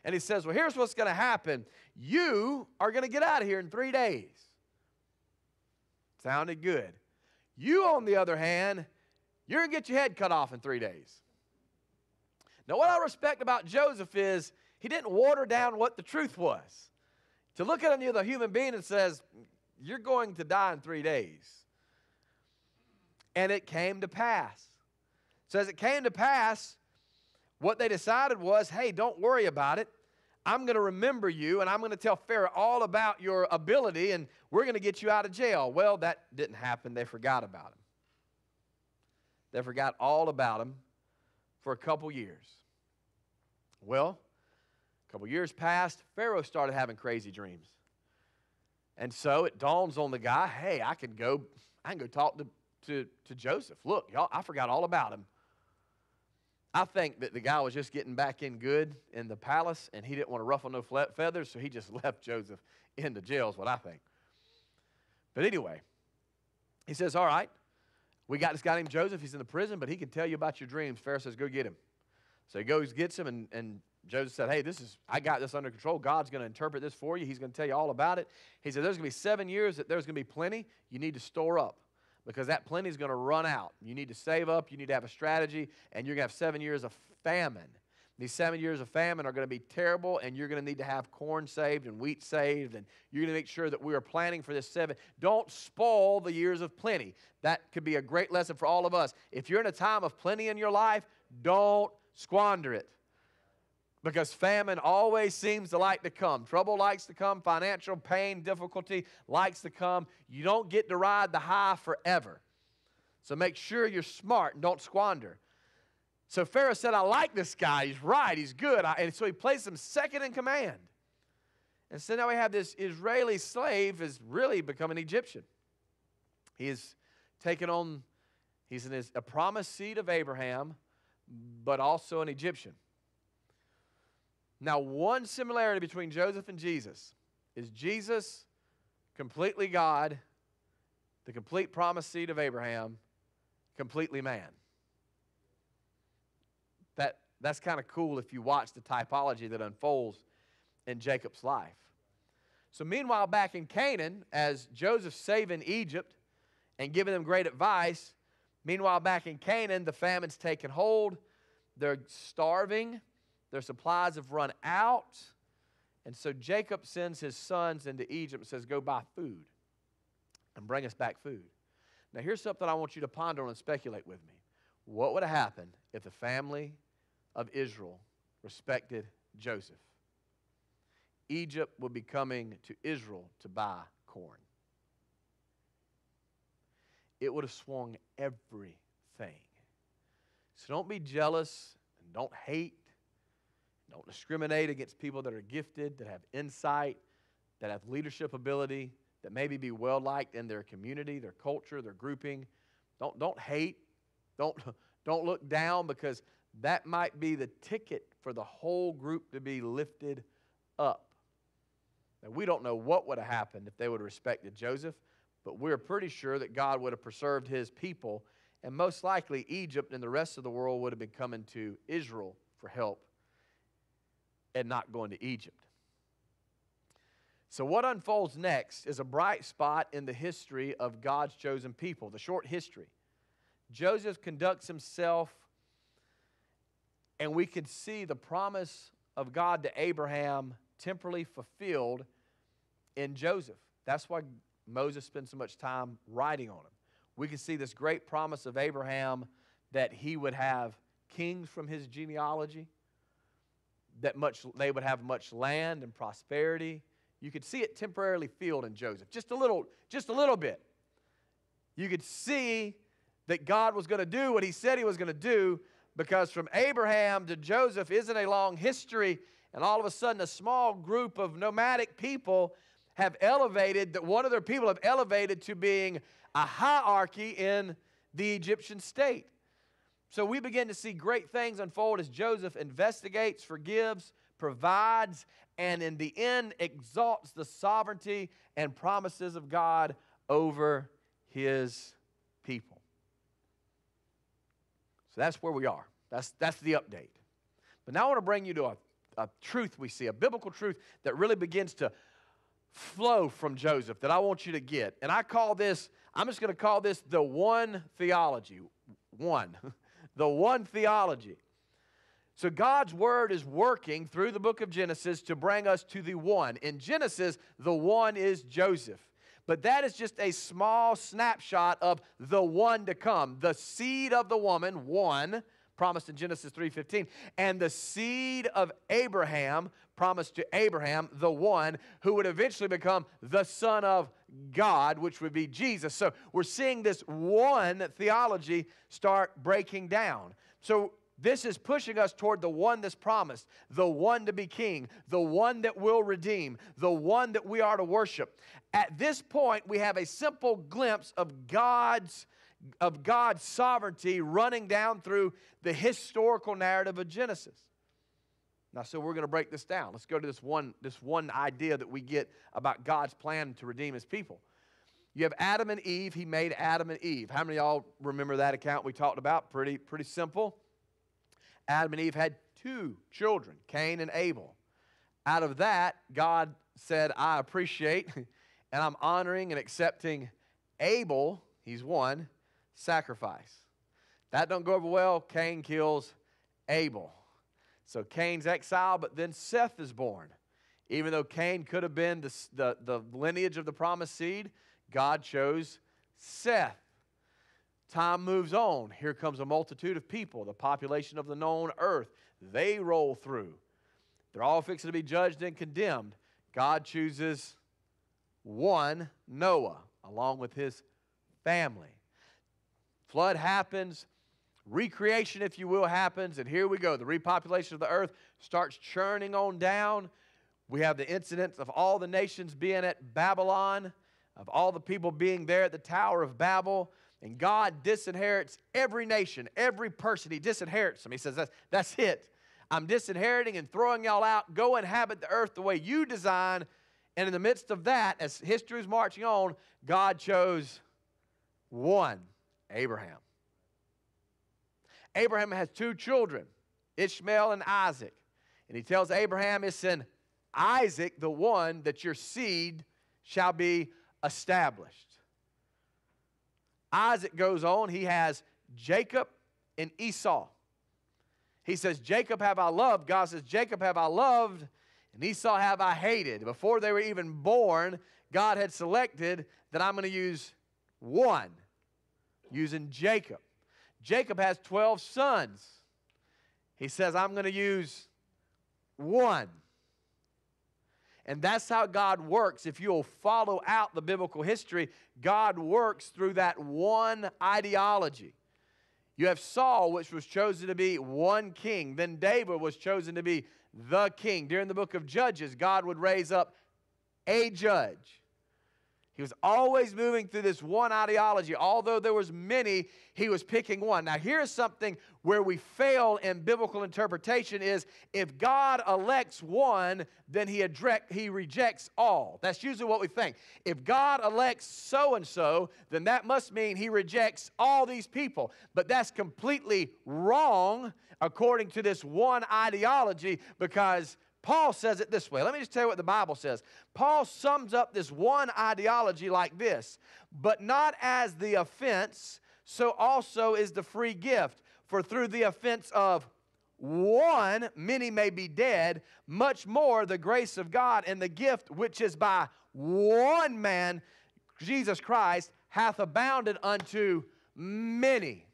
S3: And he says, Well, here's what's going to happen. You are going to get out of here in three days. Sounded good. You, on the other hand, you're going to get your head cut off in three days. Now, what I respect about Joseph is he didn't water down what the truth was. To look at another human being and says, You're going to die in three days. And it came to pass. So, as it came to pass, what they decided was hey, don't worry about it. I'm going to remember you and I'm going to tell Pharaoh all about your ability and we're going to get you out of jail. Well, that didn't happen. They forgot about him. They forgot all about him. for a couple years. Well, a couple years passed, Pharaoh started having crazy dreams. And so it dawns on the guy, hey, I can go, I can go talk to, to, to Joseph. Look, y'all, I forgot all about him. I think that the guy was just getting back in good in the palace and he didn't want to ruffle no feathers, so he just left Joseph in the jail, is what I think. But anyway, he says, All right, we got this guy named Joseph. He's in the prison, but he can tell you about your dreams. Pharaoh says, Go get him. So he goes, gets him, and, and Joseph said, Hey, this is, I got this under control. God's going to interpret this for you. He's going to tell you all about it. He said, There's going to be seven years that there's going to be plenty. You need to store up because that plenty is going to run out. You need to save up, you need to have a strategy, and you're going to have seven years of famine. These seven years of famine are going to be terrible, and you're going to need to have corn saved and wheat saved, and you're going to make sure that we are planning for this seven. Don't spoil the years of plenty. That could be a great lesson for all of us. If you're in a time of plenty in your life, don't squander it because famine always seems to like to come. Trouble likes to come, financial pain, difficulty likes to come. You don't get to ride the high forever. So make sure you're smart and don't squander. So Pharaoh said, I like this guy. He's right. He's good. and so he placed him second in command. And so now we have this Israeli slave has really become an Egyptian. He is taken on, he's in his, a promised seed of Abraham, but also an Egyptian. Now, one similarity between Joseph and Jesus is Jesus completely God, the complete promised seed of Abraham, completely man. That, that's kind of cool if you watch the typology that unfolds in Jacob's life. So, meanwhile, back in Canaan, as Joseph's saving Egypt and giving them great advice, meanwhile, back in Canaan, the famine's taken hold. They're starving their supplies have run out. And so Jacob sends his sons into Egypt and says, Go buy food and bring us back food. Now, here's something I want you to ponder on and speculate with me. What would have happened if the family of Israel respected Joseph? Egypt would be coming to Israel to buy corn. It would have swung everything. So don't be jealous and don't hate don't discriminate against people that are gifted, that have insight, that have leadership ability, that maybe be well liked in their community, their culture, their grouping. Don't, don't hate. Don't, don't look down because that might be the ticket for the whole group to be lifted up. Now, we don't know what would have happened if they would have respected Joseph, but we're pretty sure that God would have preserved his people, and most likely Egypt and the rest of the world would have been coming to Israel for help and not going to Egypt. So, what unfolds next is a bright spot in the history of God's chosen people, the short history. Joseph conducts himself, and we can see the promise of God to Abraham temporally fulfilled in Joseph. That's why Moses spends so much time writing on him. We can see this great promise of Abraham that he would have kings from his genealogy, that much they would have much land and prosperity. You could see it temporarily filled in Joseph, just a little, just a little bit. You could see that God was going to do what he said he was going to do because from Abraham to Joseph isn't a long history, and all of a sudden a small group of nomadic people have elevated that one of their people have elevated to being a hierarchy in the Egyptian state. So we begin to see great things unfold as Joseph investigates, forgives, provides, and in the end exalts the sovereignty and promises of God over his people. So that's where we are. That's, that's the update. But now I want to bring you to a, a truth we see, a biblical truth that really begins to flow from Joseph that I want you to get. And I call this, I'm just going to call this the one theology. One. the one theology. So God's word is working through the book of Genesis to bring us to the one. In Genesis, the one is Joseph. But that is just a small snapshot of the one to come. The seed of the woman, one, promised in Genesis 3:15, and the seed of Abraham promised to Abraham, the one who would eventually become the son of God, which would be Jesus. So we're seeing this one theology start breaking down. So this is pushing us toward the one that's promised, the one to be king, the one that will redeem, the one that we are to worship. At this point, we have a simple glimpse of God's of God's sovereignty running down through the historical narrative of Genesis. Now, so we're going to break this down. Let's go to this one, this one idea that we get about God's plan to redeem his people. You have Adam and Eve. He made Adam and Eve. How many y'all remember that account we talked about? Pretty, pretty simple. Adam and Eve had two children, Cain and Abel. Out of that, God said, I appreciate and I'm honoring and accepting Abel, he's one, sacrifice. That don't go over well. Cain kills Abel. So Cain's exiled, but then Seth is born. Even though Cain could have been the, the, the lineage of the promised seed, God chose Seth. Time moves on. Here comes a multitude of people, the population of the known earth. They roll through. They're all fixing to be judged and condemned. God chooses one, Noah, along with his family. Flood happens, recreation, if you will, happens, and here we go. The repopulation of the earth starts churning on down. We have the incidents of all the nations being at Babylon, of all the people being there at the Tower of Babel. And God disinherits every nation, every person. He disinherits them. He says, That's, that's it. I'm disinheriting and throwing y'all out. Go inhabit the earth the way you design. And in the midst of that, as history is marching on, God chose one Abraham. Abraham has two children, Ishmael and Isaac. And he tells Abraham, It's in Isaac, the one, that your seed shall be established. Isaac goes on, he has Jacob and Esau. He says, Jacob have I loved. God says, Jacob have I loved, and Esau have I hated. Before they were even born, God had selected that I'm going to use one, using Jacob. Jacob has 12 sons. He says, I'm going to use one. And that's how God works. If you'll follow out the biblical history, God works through that one ideology. You have Saul, which was chosen to be one king. Then David was chosen to be the king. During the book of Judges, God would raise up a judge. He was always moving through this one ideology. Although there was many, he was picking one. Now here's something where we fail in biblical interpretation is if God elects one, then he, address, he rejects all. That's usually what we think. If God elects so and so, then that must mean he rejects all these people. But that's completely wrong according to this one ideology because Paul says it this way. Let me just tell you what the Bible says. Paul sums up this one ideology like this But not as the offense, so also is the free gift. For through the offense of one, many may be dead, much more the grace of God and the gift which is by one man, Jesus Christ, hath abounded unto many.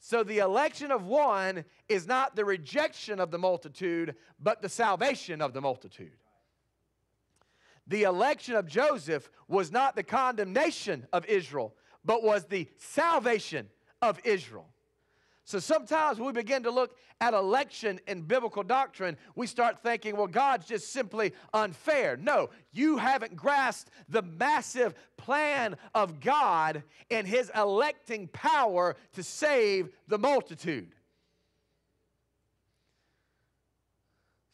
S3: So the election of one is not the rejection of the multitude, but the salvation of the multitude. The election of Joseph was not the condemnation of Israel, but was the salvation of Israel. So sometimes we begin to look at election in biblical doctrine, we start thinking, well, God's just simply unfair. No, you haven't grasped the massive plan of God and His electing power to save the multitude.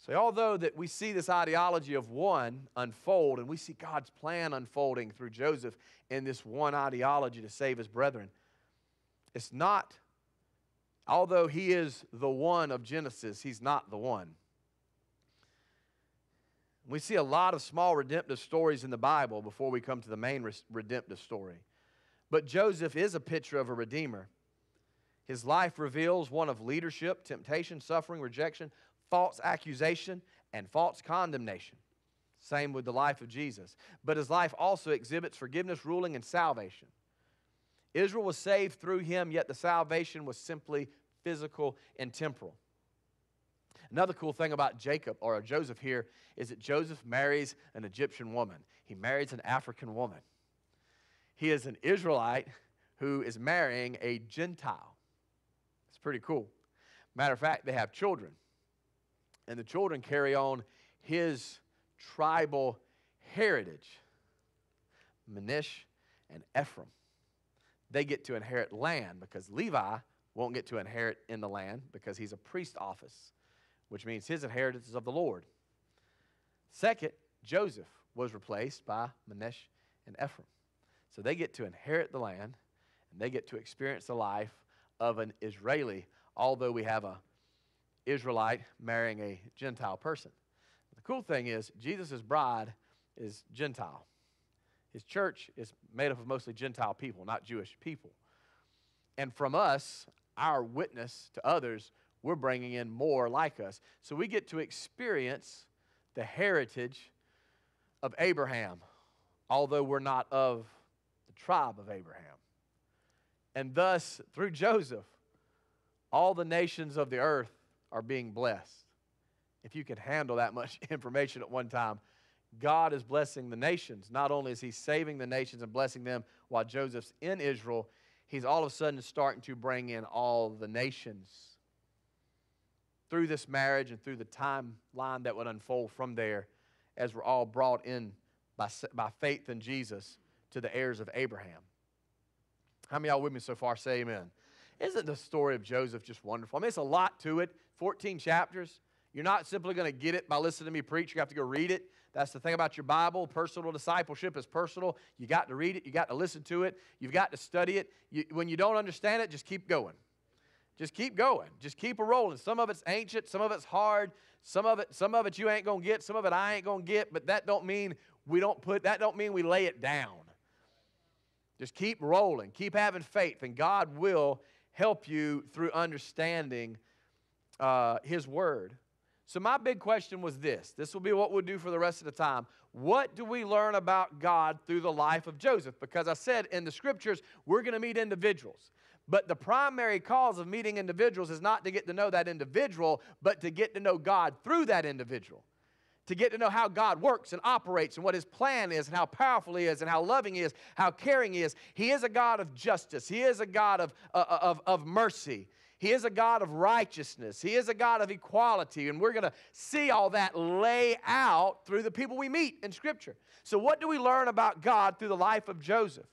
S3: So, although that we see this ideology of one unfold, and we see God's plan unfolding through Joseph in this one ideology to save his brethren, it's not Although he is the one of Genesis, he's not the one. We see a lot of small redemptive stories in the Bible before we come to the main redemptive story. But Joseph is a picture of a redeemer. His life reveals one of leadership, temptation, suffering, rejection, false accusation, and false condemnation. Same with the life of Jesus. But his life also exhibits forgiveness, ruling, and salvation. Israel was saved through him, yet the salvation was simply physical and temporal. Another cool thing about Jacob or Joseph here is that Joseph marries an Egyptian woman. He marries an African woman. He is an Israelite who is marrying a Gentile. It's pretty cool. Matter of fact, they have children. And the children carry on his tribal heritage. Manish and Ephraim. They get to inherit land because Levi won't get to inherit in the land because he's a priest office, which means his inheritance is of the Lord. Second, Joseph was replaced by Manish and Ephraim. So they get to inherit the land and they get to experience the life of an Israeli, although we have a Israelite marrying a Gentile person. The cool thing is, Jesus' bride is Gentile. His church is made up of mostly Gentile people, not Jewish people. And from us, our witness to others, we're bringing in more like us. So we get to experience the heritage of Abraham, although we're not of the tribe of Abraham. And thus, through Joseph, all the nations of the earth are being blessed. If you can handle that much information at one time, God is blessing the nations. Not only is He saving the nations and blessing them while Joseph's in Israel, He's all of a sudden starting to bring in all the nations through this marriage and through the timeline that would unfold from there as we're all brought in by, by faith in Jesus to the heirs of Abraham. How many y'all with me so far say amen? Isn't the story of Joseph just wonderful? I mean, it's a lot to it 14 chapters. You're not simply going to get it by listening to me preach. You have to go read it. That's the thing about your Bible. Personal discipleship is personal. You got to read it. You got to listen to it. You've got to study it. You, when you don't understand it, just keep going. Just keep going. Just keep a rolling. Some of it's ancient. Some of it's hard. Some of it, some of it you ain't gonna get. Some of it I ain't gonna get. But that don't mean we don't put. That don't mean we lay it down. Just keep rolling. Keep having faith, and God will help you through understanding uh, His Word. So, my big question was this this will be what we'll do for the rest of the time. What do we learn about God through the life of Joseph? Because I said in the scriptures, we're going to meet individuals. But the primary cause of meeting individuals is not to get to know that individual, but to get to know God through that individual. To get to know how God works and operates and what His plan is and how powerful He is and how loving He is, how caring He is. He is a God of justice, He is a God of, uh, of, of mercy. He is a God of righteousness. He is a God of equality. And we're going to see all that lay out through the people we meet in Scripture. So, what do we learn about God through the life of Joseph?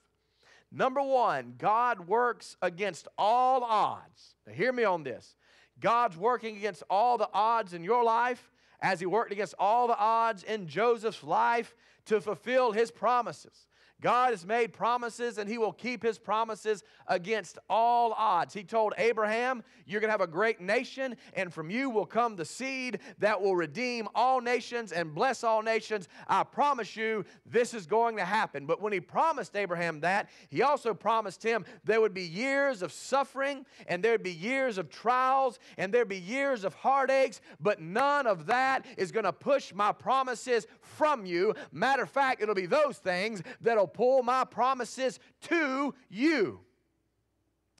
S3: Number one, God works against all odds. Now, hear me on this. God's working against all the odds in your life as He worked against all the odds in Joseph's life to fulfill His promises. God has made promises and he will keep his promises against all odds. He told Abraham, You're going to have a great nation, and from you will come the seed that will redeem all nations and bless all nations. I promise you, this is going to happen. But when he promised Abraham that, he also promised him there would be years of suffering, and there'd be years of trials, and there'd be years of heartaches, but none of that is going to push my promises from you. Matter of fact, it'll be those things that'll pull my promises to you.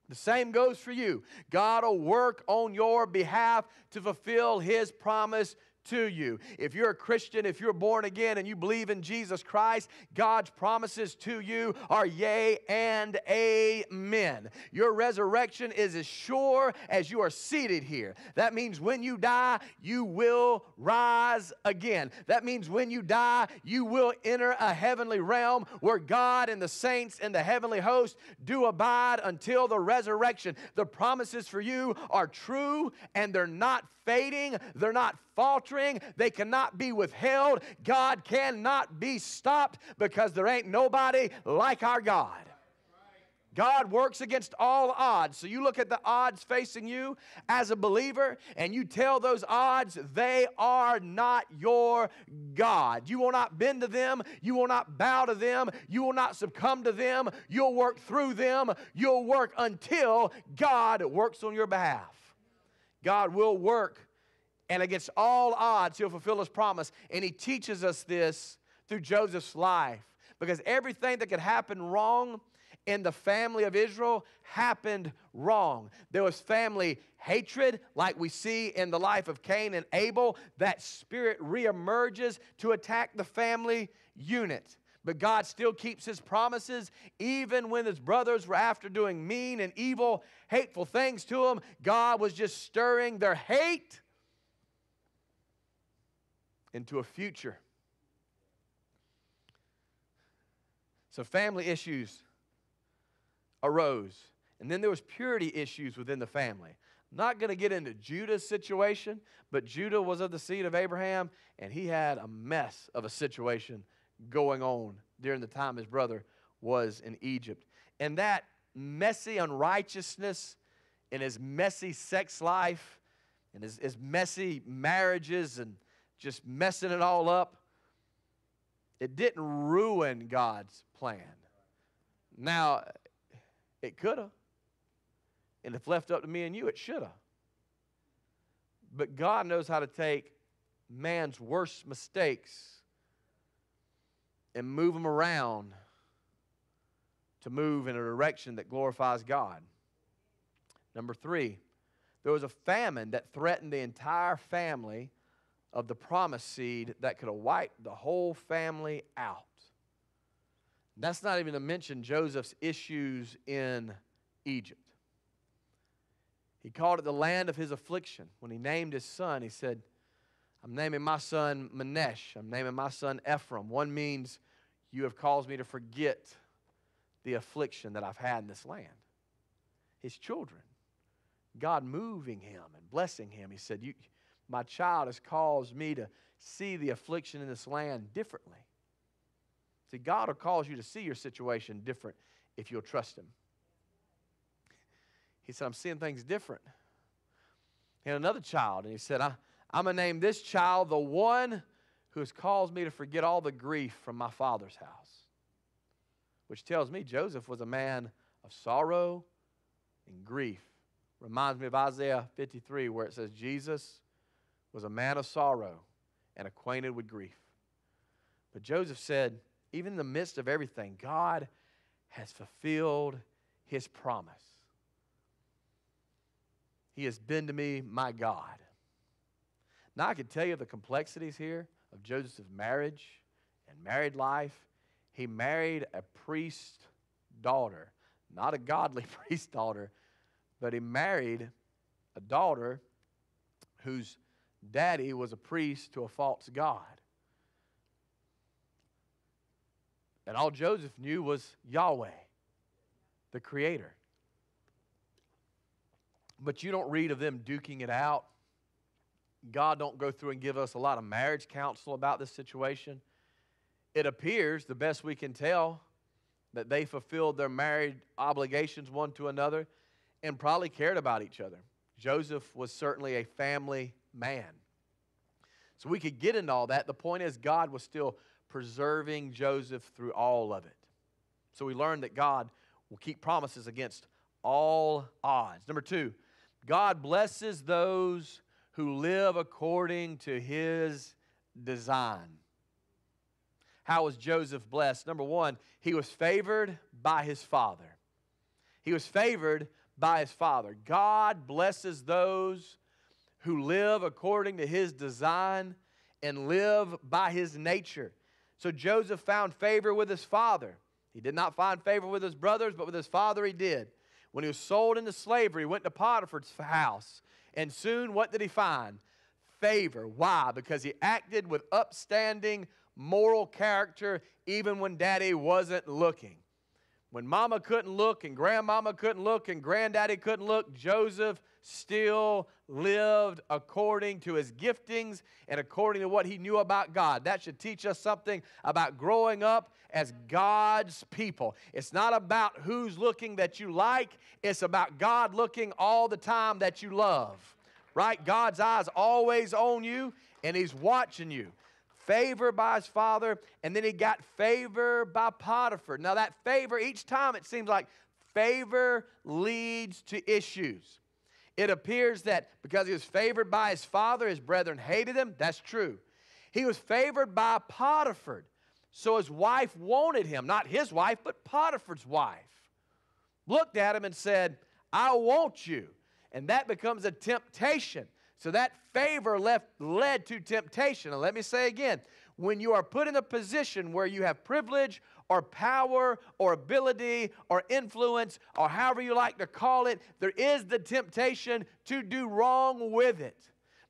S3: The same goes for you. God will work on your behalf to fulfill His promise to you. If you're a Christian, if you're born again and you believe in Jesus Christ, God's promises to you are yea and amen. Your resurrection is as sure as you are seated here. That means when you die, you will rise again. That means when you die, you will enter a heavenly realm where God and the saints and the heavenly host do abide until the resurrection. The promises for you are true and they're not fading, they're not faltering, they cannot be withheld. God cannot be stopped because there ain't nobody like our God. God works against all odds. So you look at the odds facing you as a believer and you tell those odds they are not your God. You will not bend to them. You will not bow to them. You will not succumb to them. You'll work through them. You'll work until God works on your behalf. God will work, and against all odds, He'll fulfill His promise. And He teaches us this through Joseph's life because everything that could happen wrong in the family of Israel happened wrong. There was family hatred, like we see in the life of Cain and Abel. That spirit reemerges to attack the family unit. But God still keeps his promises, even when his brothers were after doing mean and evil, hateful things to him. God was just stirring their hate into a future. So family issues arose. And then there was purity issues within the family. I'm not going to get into Judah's situation, but Judah was of the seed of Abraham, and he had a mess of a situation going on during the time his brother was in Egypt. And that messy unrighteousness and his messy sex life and his, his messy marriages and just messing it all up, it didn't ruin God's plan. Now, it could have. And if left up to me and you, it should have. But God knows how to take man's worst mistakes and move them around to move in a direction that glorifies God. Number three, there was a famine that threatened the entire family of the promised seed that could have wiped the whole family out. That's not even to mention Joseph's issues in Egypt. He called it the land of his affliction. When he named his son, he said, I'm naming my son Manesh. I'm naming my son Ephraim. One means you have caused me to forget the affliction that I've had in this land. His children. God moving him and blessing him. He said, My child has caused me to see the affliction in this land differently. See, God will cause you to see your situation different if you'll trust Him. He said, I'm seeing things different. He had another child, and he said, I, I'm going to name this child the one who has caused me to forget all the grief from my father's house. Which tells me Joseph was a man of sorrow and grief. Reminds me of Isaiah 53, where it says, Jesus was a man of sorrow and acquainted with grief. But Joseph said, even in the midst of everything, God has fulfilled his promise. He has been to me my God. Now, I can tell you the complexities here of Joseph's marriage and married life, he married a priest daughter, not a godly priest daughter, but he married a daughter whose daddy was a priest to a false god. And all Joseph knew was Yahweh, the creator. But you don't read of them duking it out God don't go through and give us a lot of marriage counsel about this situation. It appears, the best we can tell, that they fulfilled their married obligations one to another and probably cared about each other. Joseph was certainly a family man. So we could get into all that. The point is, God was still preserving Joseph through all of it. So we learned that God will keep promises against all odds. Number two, God blesses those who live according to his design. How was Joseph blessed? Number one, he was favored by his father. He was favored by his father. God blesses those who live according to his design and live by his nature. So Joseph found favor with his father. He did not find favor with his brothers, but with his father he did. When he was sold into slavery, he went to Potiphar's house. And soon, what did he find? Favor. Why? Because he acted with upstanding moral character even when daddy wasn't looking. When mama couldn't look and grandmama couldn't look and granddaddy couldn't look, Joseph still lived according to his giftings and according to what he knew about God. That should teach us something about growing up as God's people. It's not about who's looking that you like, it's about God looking all the time that you love. Right? God's eyes always on you and he's watching you. Favor by his father, and then he got favor by Potiphar. Now, that favor, each time it seems like favor leads to issues. It appears that because he was favored by his father, his brethren hated him. That's true. He was favored by Potiphar. So his wife wanted him, not his wife, but Potiphar's wife. Looked at him and said, I want you. And that becomes a temptation. So that favor left, led to temptation. And let me say again when you are put in a position where you have privilege or power or ability or influence or however you like to call it, there is the temptation to do wrong with it.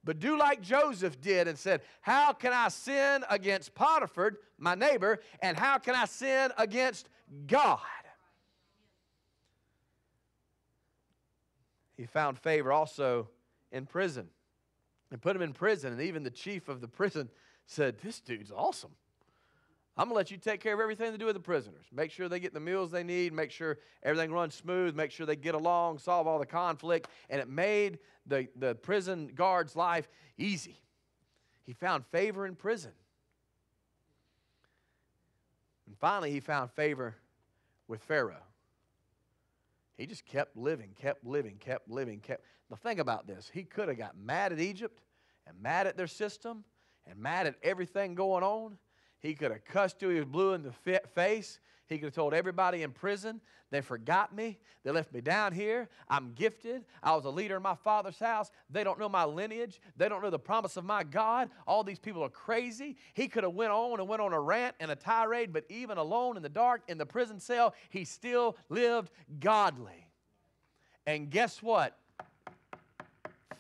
S3: But do like Joseph did and said, How can I sin against Potiphar, my neighbor, and how can I sin against God? He found favor also in prison and put him in prison. And even the chief of the prison said, This dude's awesome. I'm going to let you take care of everything to do with the prisoners. Make sure they get the meals they need, make sure everything runs smooth, make sure they get along, solve all the conflict. And it made the, the prison guard's life easy. He found favor in prison. And finally, he found favor with Pharaoh. He just kept living, kept living, kept living, kept. The thing about this, he could have got mad at Egypt and mad at their system and mad at everything going on. He could have cussed you. he was blue in the face. He could have told everybody in prison, they forgot me. They left me down here. I'm gifted. I was a leader in my father's house. They don't know my lineage. They don't know the promise of my God. All these people are crazy. He could have went on and went on a rant and a tirade, but even alone in the dark in the prison cell, he still lived godly. And guess what?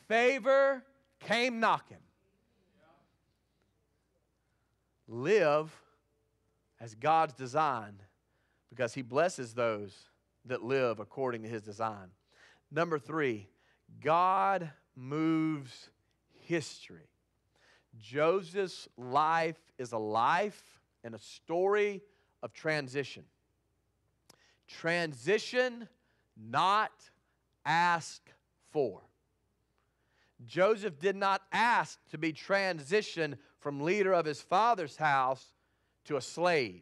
S3: Favor came knocking. Live as God's design because he blesses those that live according to his design. Number three, God moves history. Joseph's life is a life and a story of transition. Transition, not ask for. Joseph did not ask to be transitioned from leader of his father's house to a slave.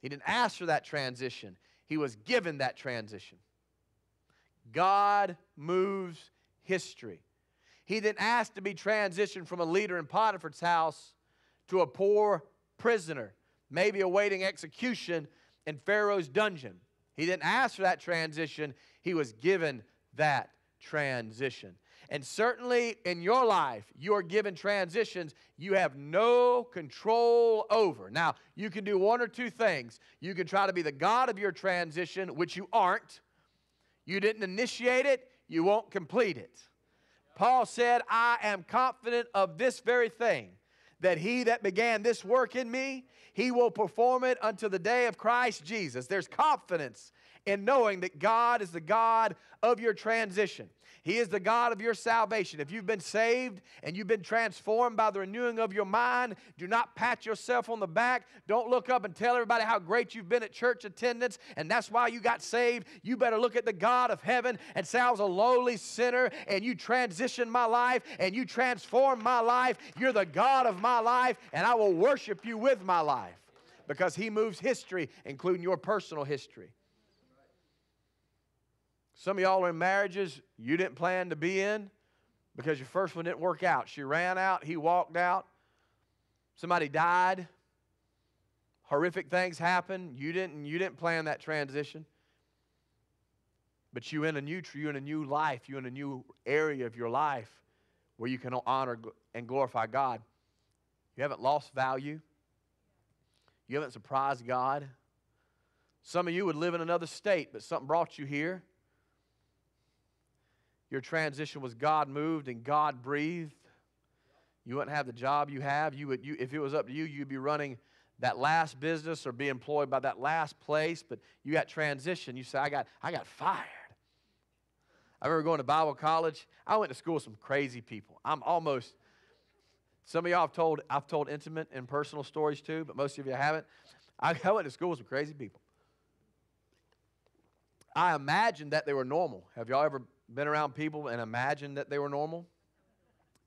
S3: He didn't ask for that transition, he was given that transition. God moves history. He didn't ask to be transitioned from a leader in Potiphar's house to a poor prisoner, maybe awaiting execution in Pharaoh's dungeon. He didn't ask for that transition, he was given that transition. And certainly in your life, you are given transitions you have no control over. Now, you can do one or two things. You can try to be the God of your transition, which you aren't. You didn't initiate it, you won't complete it. Paul said, I am confident of this very thing, that he that began this work in me, he will perform it until the day of Christ Jesus. There's confidence in knowing that God is the God of your transition. He is the God of your salvation. If you've been saved and you've been transformed by the renewing of your mind, do not pat yourself on the back. Don't look up and tell everybody how great you've been at church attendance and that's why you got saved. You better look at the God of heaven and say, I was a lowly sinner and you transitioned my life and you transformed my life. You're the God of my life and I will worship you with my life because He moves history, including your personal history. Some of y'all are in marriages you didn't plan to be in because your first one didn't work out. She ran out, he walked out. Somebody died. Horrific things happened. You didn't, you didn't plan that transition. But you in a new you in a new life, you in a new area of your life where you can honor and glorify God. You haven't lost value. You haven't surprised God. Some of you would live in another state, but something brought you here. Your transition was God moved and God breathed. You wouldn't have the job you have. You would, you, if it was up to you, you'd be running that last business or be employed by that last place. But you got transition. You say, I got, I got fired. I remember going to Bible college. I went to school with some crazy people. I'm almost. Some of y'all have told I've told intimate and personal stories too, but most of you haven't. I, I went to school with some crazy people. I imagined that they were normal. Have y'all ever been around people and imagined that they were normal?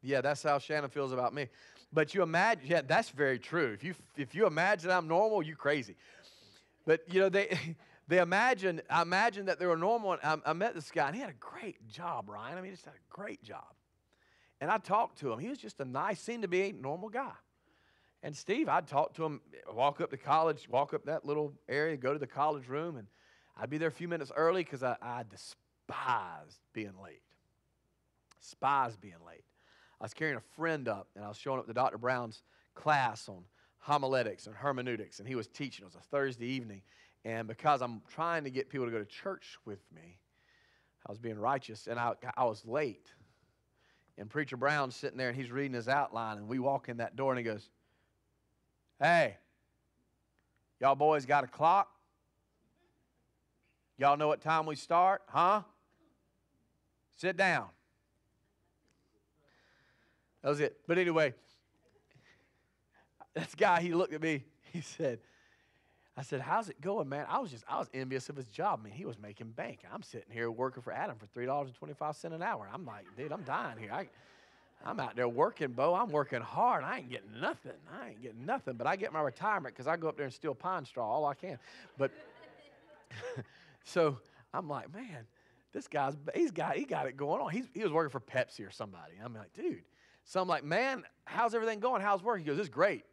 S3: Yeah, that's how Shannon feels about me. But you imagine, yeah, that's very true. If you if you imagine I'm normal, you crazy. But you know they they imagine I imagine that they were normal. And I, I met this guy and he had a great job, Ryan. I mean, he just had a great job. And I talked to him. He was just a nice, seemed to be a normal guy. And Steve, I'd talk to him, walk up to college, walk up that little area, go to the college room, and I'd be there a few minutes early because I, I despised being late. Despised being late. I was carrying a friend up, and I was showing up to Dr. Brown's class on homiletics and hermeneutics, and he was teaching. It was a Thursday evening. And because I'm trying to get people to go to church with me, I was being righteous, and I, I was late. And Preacher Brown's sitting there, and he's reading his outline, and we walk in that door, and he goes, Hey, y'all boys got a clock? Y'all know what time we start? Huh? Sit down. That was it. But anyway, this guy, he looked at me. He said, I said, How's it going, man? I was just, I was envious of his job. I mean, he was making bank. I'm sitting here working for Adam for $3.25 an hour. I'm like, dude, I'm dying here. I, I'm out there working, Bo. I'm working hard. I ain't getting nothing. I ain't getting nothing. But I get my retirement because I go up there and steal pine straw all I can. But so I'm like, man, this guy's he's got he got it going on. He's, he was working for Pepsi or somebody. I'm like, dude. So I'm like, man, how's everything going? How's work? He goes, it's great.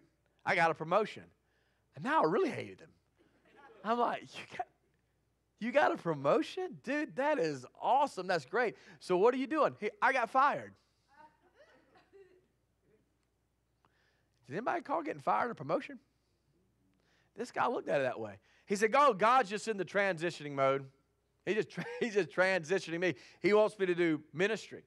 S3: I got a promotion. And now I really hated him. I'm like, you got, you got a promotion? Dude, that is awesome. That's great. So what are you doing? I got fired. Did anybody call getting fired a promotion? This guy looked at it that way. He said, Oh, God's just in the transitioning mode. He just, he's just transitioning me. He wants me to do ministry.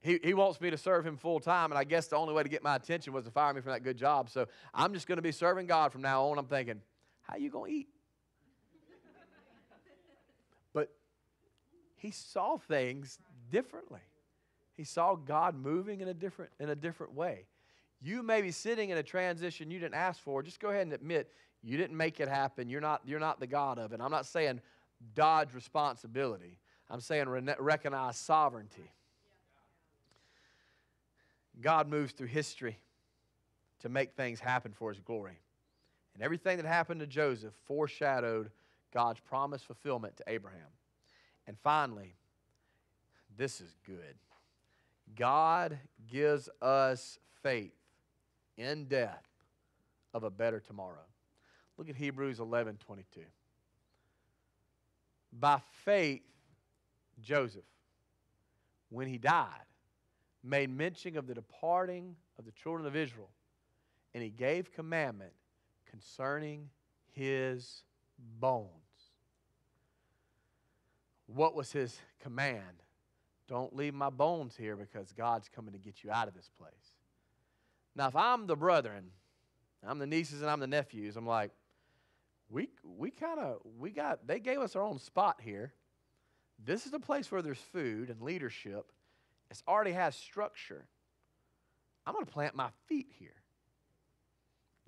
S3: He, he wants me to serve him full time, and I guess the only way to get my attention was to fire me from that good job. So I'm just going to be serving God from now on. I'm thinking, how you going to eat? but he saw things differently. He saw God moving in a different in a different way. You may be sitting in a transition you didn't ask for. Just go ahead and admit you didn't make it happen. You're not you're not the God of it. I'm not saying dodge responsibility. I'm saying re- recognize sovereignty. God moves through history to make things happen for his glory. And everything that happened to Joseph foreshadowed God's promise fulfillment to Abraham. And finally, this is good. God gives us faith in death of a better tomorrow. Look at Hebrews 11 22. By faith, Joseph, when he died, made mention of the departing of the children of Israel, and he gave commandment concerning his bones. What was his command? Don't leave my bones here because God's coming to get you out of this place. Now, if I'm the brethren, I'm the nieces and I'm the nephews, I'm like, we, we kind of, we got, they gave us our own spot here. This is a place where there's food and leadership. It already has structure. I'm going to plant my feet here.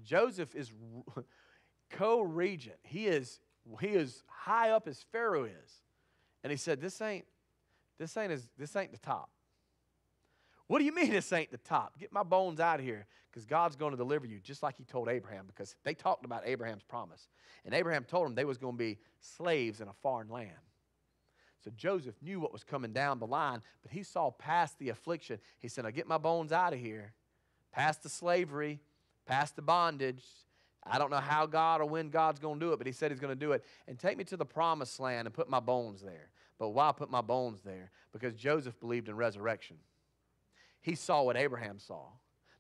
S3: Joseph is co-regent. He is he is high up as Pharaoh is. And he said, This ain't this ain't this ain't the top. What do you mean this ain't the top? Get my bones out of here because God's going to deliver you, just like he told Abraham, because they talked about Abraham's promise. And Abraham told him they was going to be slaves in a foreign land. So Joseph knew what was coming down the line, but he saw past the affliction. He said, I'll get my bones out of here, past the slavery, past the bondage. I don't know how God or when God's going to do it, but he said he's going to do it. And take me to the promised land and put my bones there. But why put my bones there? Because Joseph believed in resurrection. He saw what Abraham saw.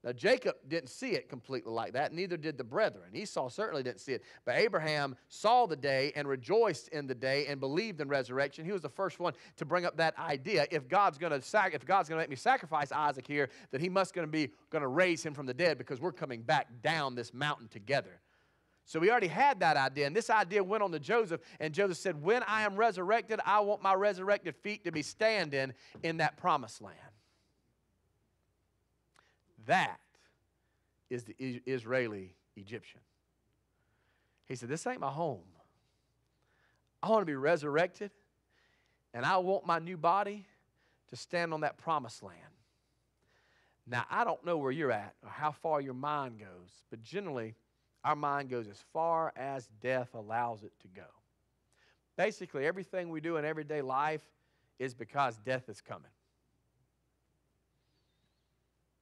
S3: Now, Jacob didn't see it completely like that, neither did the brethren. Esau certainly didn't see it. But Abraham saw the day and rejoiced in the day and believed in resurrection. He was the first one to bring up that idea. If God's going to sac- if God's going to make me sacrifice Isaac here, then he must going to be going to raise him from the dead because we're coming back down this mountain together. So we already had that idea, and this idea went on to Joseph, and Joseph said, When I am resurrected, I want my resurrected feet to be standing in that promised land. That is the Israeli Egyptian. He said, This ain't my home. I want to be resurrected, and I want my new body to stand on that promised land. Now, I don't know where you're at or how far your mind goes, but generally, our mind goes as far as death allows it to go. Basically, everything we do in everyday life is because death is coming.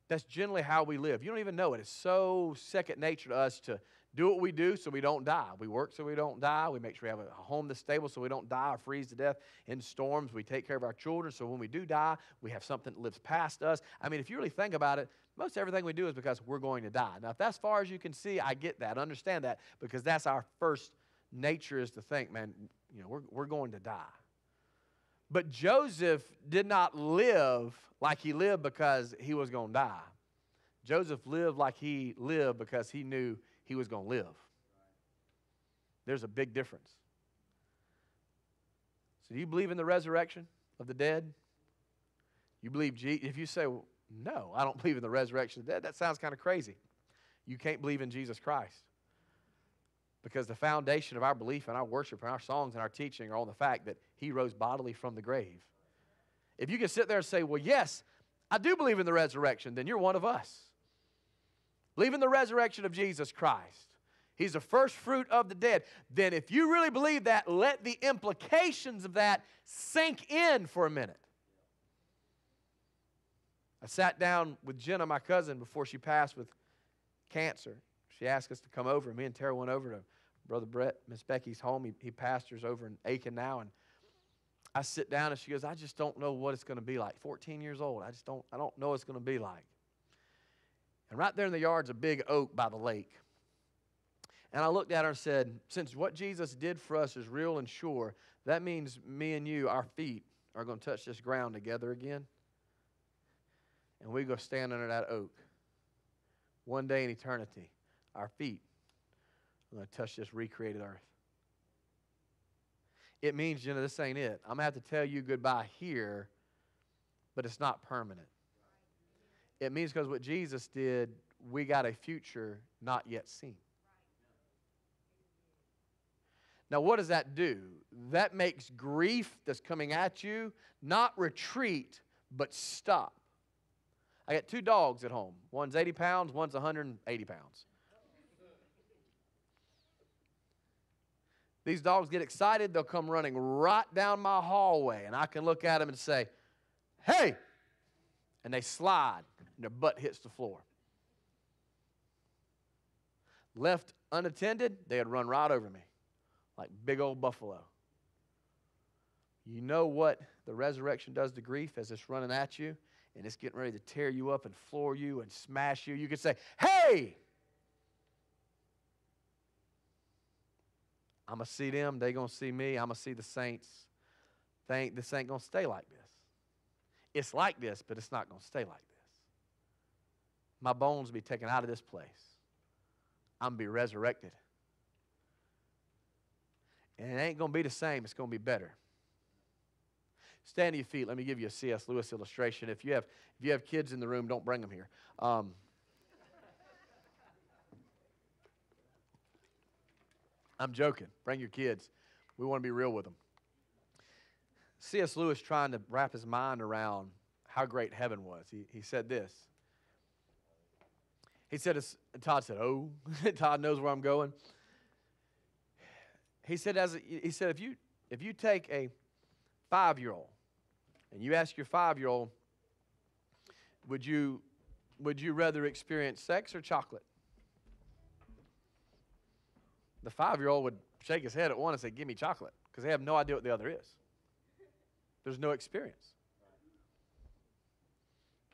S3: That's generally how we live. You don't even know it. It's so second nature to us to do what we do so we don't die. We work so we don't die. We make sure we have a home that's stable so we don't die or freeze to death in storms. We take care of our children so when we do die, we have something that lives past us. I mean, if you really think about it, most everything we do is because we're going to die. Now, if that's far as you can see, I get that, understand that, because that's our first nature is to think, man, you know, we're, we're going to die. But Joseph did not live like he lived because he was going to die. Joseph lived like he lived because he knew he was going to live. There's a big difference. So, do you believe in the resurrection of the dead? You believe, Je- if you say, well, no, I don't believe in the resurrection of the dead, that sounds kind of crazy. You can't believe in Jesus Christ. Because the foundation of our belief and our worship and our songs and our teaching are on the fact that he rose bodily from the grave. If you can sit there and say, well, yes, I do believe in the resurrection, then you're one of us. Believe in the resurrection of Jesus Christ. He's the first fruit of the dead. Then, if you really believe that, let the implications of that sink in for a minute. I sat down with Jenna, my cousin, before she passed with cancer. She asked us to come over. and Me and Tara went over to Brother Brett, Miss Becky's home. He, he pastors over in Aiken now. And I sit down and she goes, I just don't know what it's going to be like. 14 years old. I just don't, I don't know what it's going to be like. And right there in the yard's a big oak by the lake. And I looked at her and said, Since what Jesus did for us is real and sure, that means me and you, our feet, are going to touch this ground together again. And we go stand under that oak. One day in eternity, our feet are going to touch this recreated earth. It means, you know, this ain't it. I'm going to have to tell you goodbye here, but it's not permanent. It means because what Jesus did, we got a future not yet seen. Now, what does that do? That makes grief that's coming at you not retreat, but stop. I got two dogs at home. One's 80 pounds, one's 180 pounds. These dogs get excited, they'll come running right down my hallway, and I can look at them and say, Hey! And they slide, and their butt hits the floor. Left unattended, they'd run right over me like big old buffalo. You know what the resurrection does to grief as it's running at you and it's getting ready to tear you up and floor you and smash you? You could say, Hey! I'm going to see them. They're going to see me. I'm going to see the saints. Think this ain't going to stay like this. It's like this, but it's not going to stay like this. My bones be taken out of this place. I'm going to be resurrected. And it ain't going to be the same, it's going to be better. Stand to your feet. Let me give you a C.S. Lewis illustration. If you have, if you have kids in the room, don't bring them here. Um, I'm joking. Bring your kids. We want to be real with them. C.S. Lewis trying to wrap his mind around how great heaven was. He, he said this. He said, Todd said, Oh, Todd knows where I'm going. He said, as a, he said, if you if you take a five year old and you ask your five year old, would you would you rather experience sex or chocolate? The five year old would shake his head at one and say, Give me chocolate, because they have no idea what the other is. There's no experience.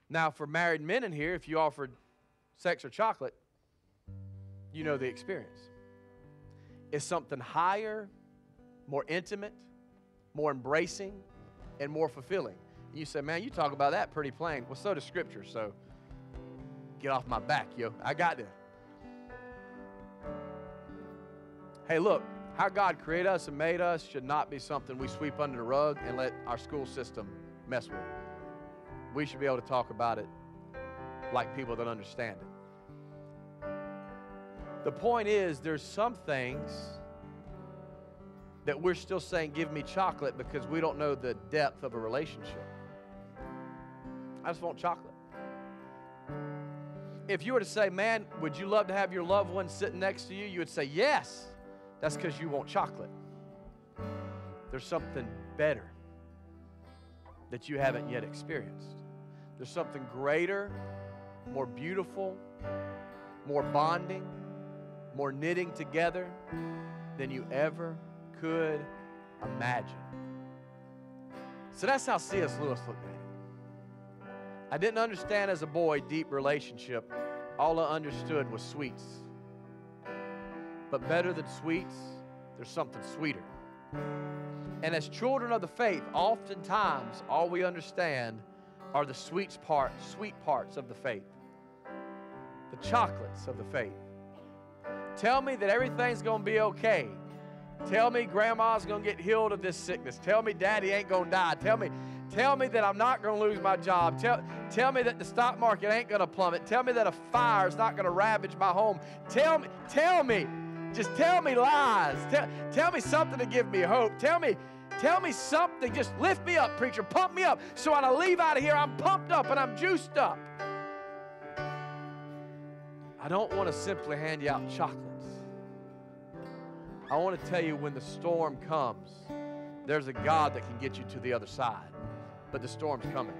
S3: Now, for married men in here, if you offered sex or chocolate, you know the experience. It's something higher, more intimate, more embracing, and more fulfilling. And You say, man, you talk about that pretty plain. Well, so does Scripture, so get off my back, yo. I got this. Hey, look, how God created us and made us should not be something we sweep under the rug and let our school system mess with. We should be able to talk about it like people that understand it. The point is, there's some things that we're still saying, Give me chocolate because we don't know the depth of a relationship. I just want chocolate. If you were to say, Man, would you love to have your loved one sitting next to you? You would say, Yes. That's because you want chocolate. There's something better that you haven't yet experienced. There's something greater, more beautiful, more bonding, more knitting together than you ever could imagine. So that's how C.S. Lewis looked at it. I didn't understand as a boy deep relationship. All I understood was sweets. But better than sweets, there's something sweeter. And as children of the faith, oftentimes all we understand are the sweet part, sweet parts of the faith, the chocolates of the faith. Tell me that everything's going to be okay. Tell me grandma's going to get healed of this sickness. Tell me daddy ain't going to die. Tell me Tell me that I'm not going to lose my job. Tell, tell me that the stock market ain't going to plummet. Tell me that a fire is not going to ravage my home. Tell me, tell me, just tell me lies. Tell, tell me something to give me hope. Tell me, tell me something. Just lift me up, preacher. Pump me up. So when I leave out of here, I'm pumped up and I'm juiced up. I don't want to simply hand you out chocolates. I want to tell you when the storm comes, there's a God that can get you to the other side but the storm's coming.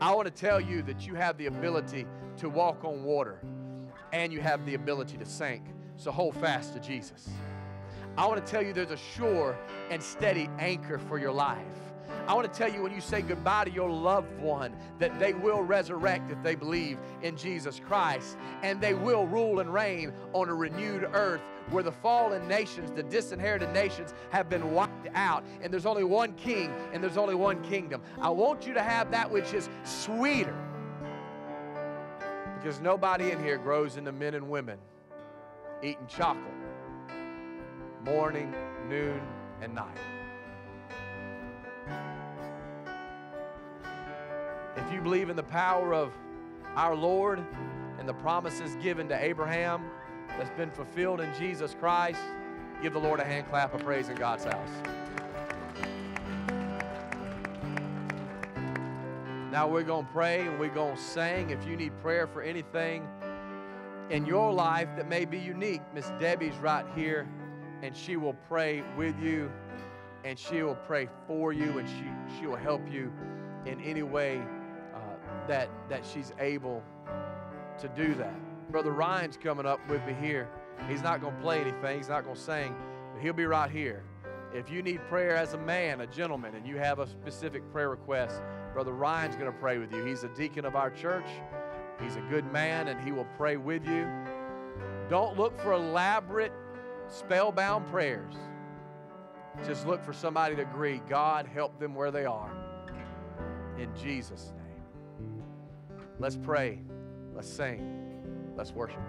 S3: I want to tell you that you have the ability to walk on water and you have the ability to sink. So hold fast to Jesus. I want to tell you there's a sure and steady anchor for your life. I want to tell you when you say goodbye to your loved one that they will resurrect if they believe in Jesus Christ and they will rule and reign on a renewed earth where the fallen nations, the disinherited nations, have been wiped out, and there's only one king and there's only one kingdom. I want you to have that which is sweeter. Because nobody in here grows into men and women eating chocolate morning, noon, and night. If you believe in the power of our Lord and the promises given to Abraham, that's been fulfilled in Jesus Christ, give the Lord a hand clap of praise in God's house. Now we're going to pray and we're going to sing. If you need prayer for anything in your life that may be unique, Miss Debbie's right here and she will pray with you and she will pray for you and she, she will help you in any way uh, that, that she's able to do that. Brother Ryan's coming up with me here. He's not going to play anything, he's not going to sing, but he'll be right here. If you need prayer as a man, a gentleman, and you have a specific prayer request, Brother Ryan's going to pray with you. He's a deacon of our church. He's a good man, and he will pray with you. Don't look for elaborate, spellbound prayers. Just look for somebody to agree. God, help them where they are. In Jesus' name. Let's pray. Let's sing. Let's worship.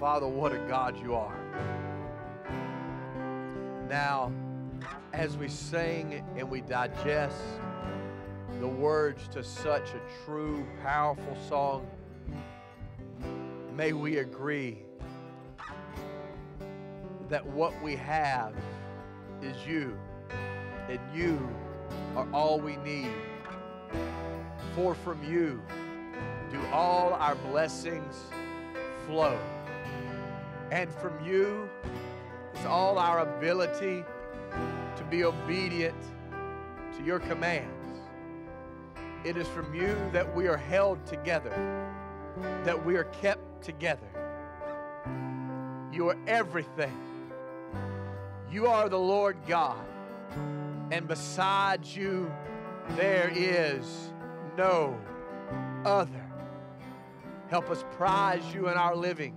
S3: Father, what a God you are. Now, as we sing and we digest the words to such a true, powerful song, may we agree that what we have is you, and you are all we need. For from you do all our blessings flow. And from you is all our ability to be obedient to your commands. It is from you that we are held together, that we are kept together. You are everything. You are the Lord God, and besides you, there is no other. Help us prize you in our living.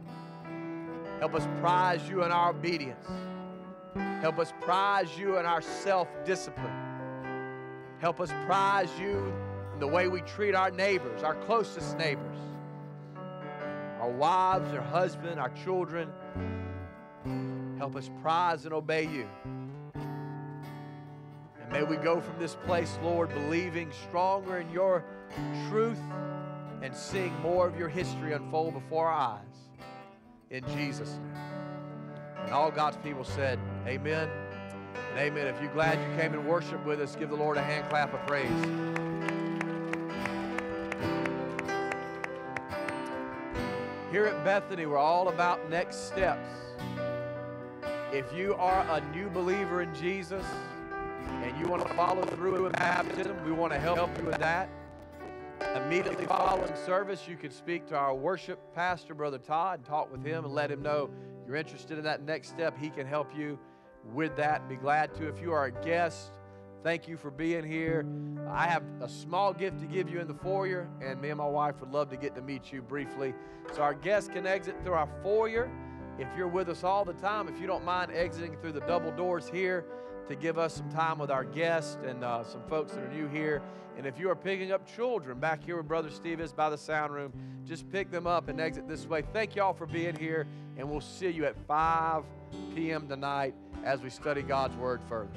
S3: Help us prize you in our obedience. Help us prize you in our self discipline. Help us prize you in the way we treat our neighbors, our closest neighbors, our wives, our husband, our children. Help us prize and obey you. And may we go from this place, Lord, believing stronger in your truth and seeing more of your history unfold before our eyes. In Jesus' name. And all God's people said, Amen and amen. If you're glad you came and worship with us, give the Lord a hand clap of praise. Here at Bethany, we're all about next steps. If you are a new believer in Jesus and you want to follow through with baptism, we want to help you with that. Immediately following service, you can speak to our worship pastor, Brother Todd, and talk with him and let him know you're interested in that next step. He can help you with that. Be glad to. If you are a guest, thank you for being here. I have a small gift to give you in the foyer, and me and my wife would love to get to meet you briefly. So our guests can exit through our foyer. If you're with us all the time, if you don't mind exiting through the double doors here, to give us some time with our guests and uh, some folks that are new here. And if you are picking up children back here where Brother Steve is by the sound room, just pick them up and exit this way. Thank y'all for being here, and we'll see you at 5 p.m. tonight as we study God's Word further.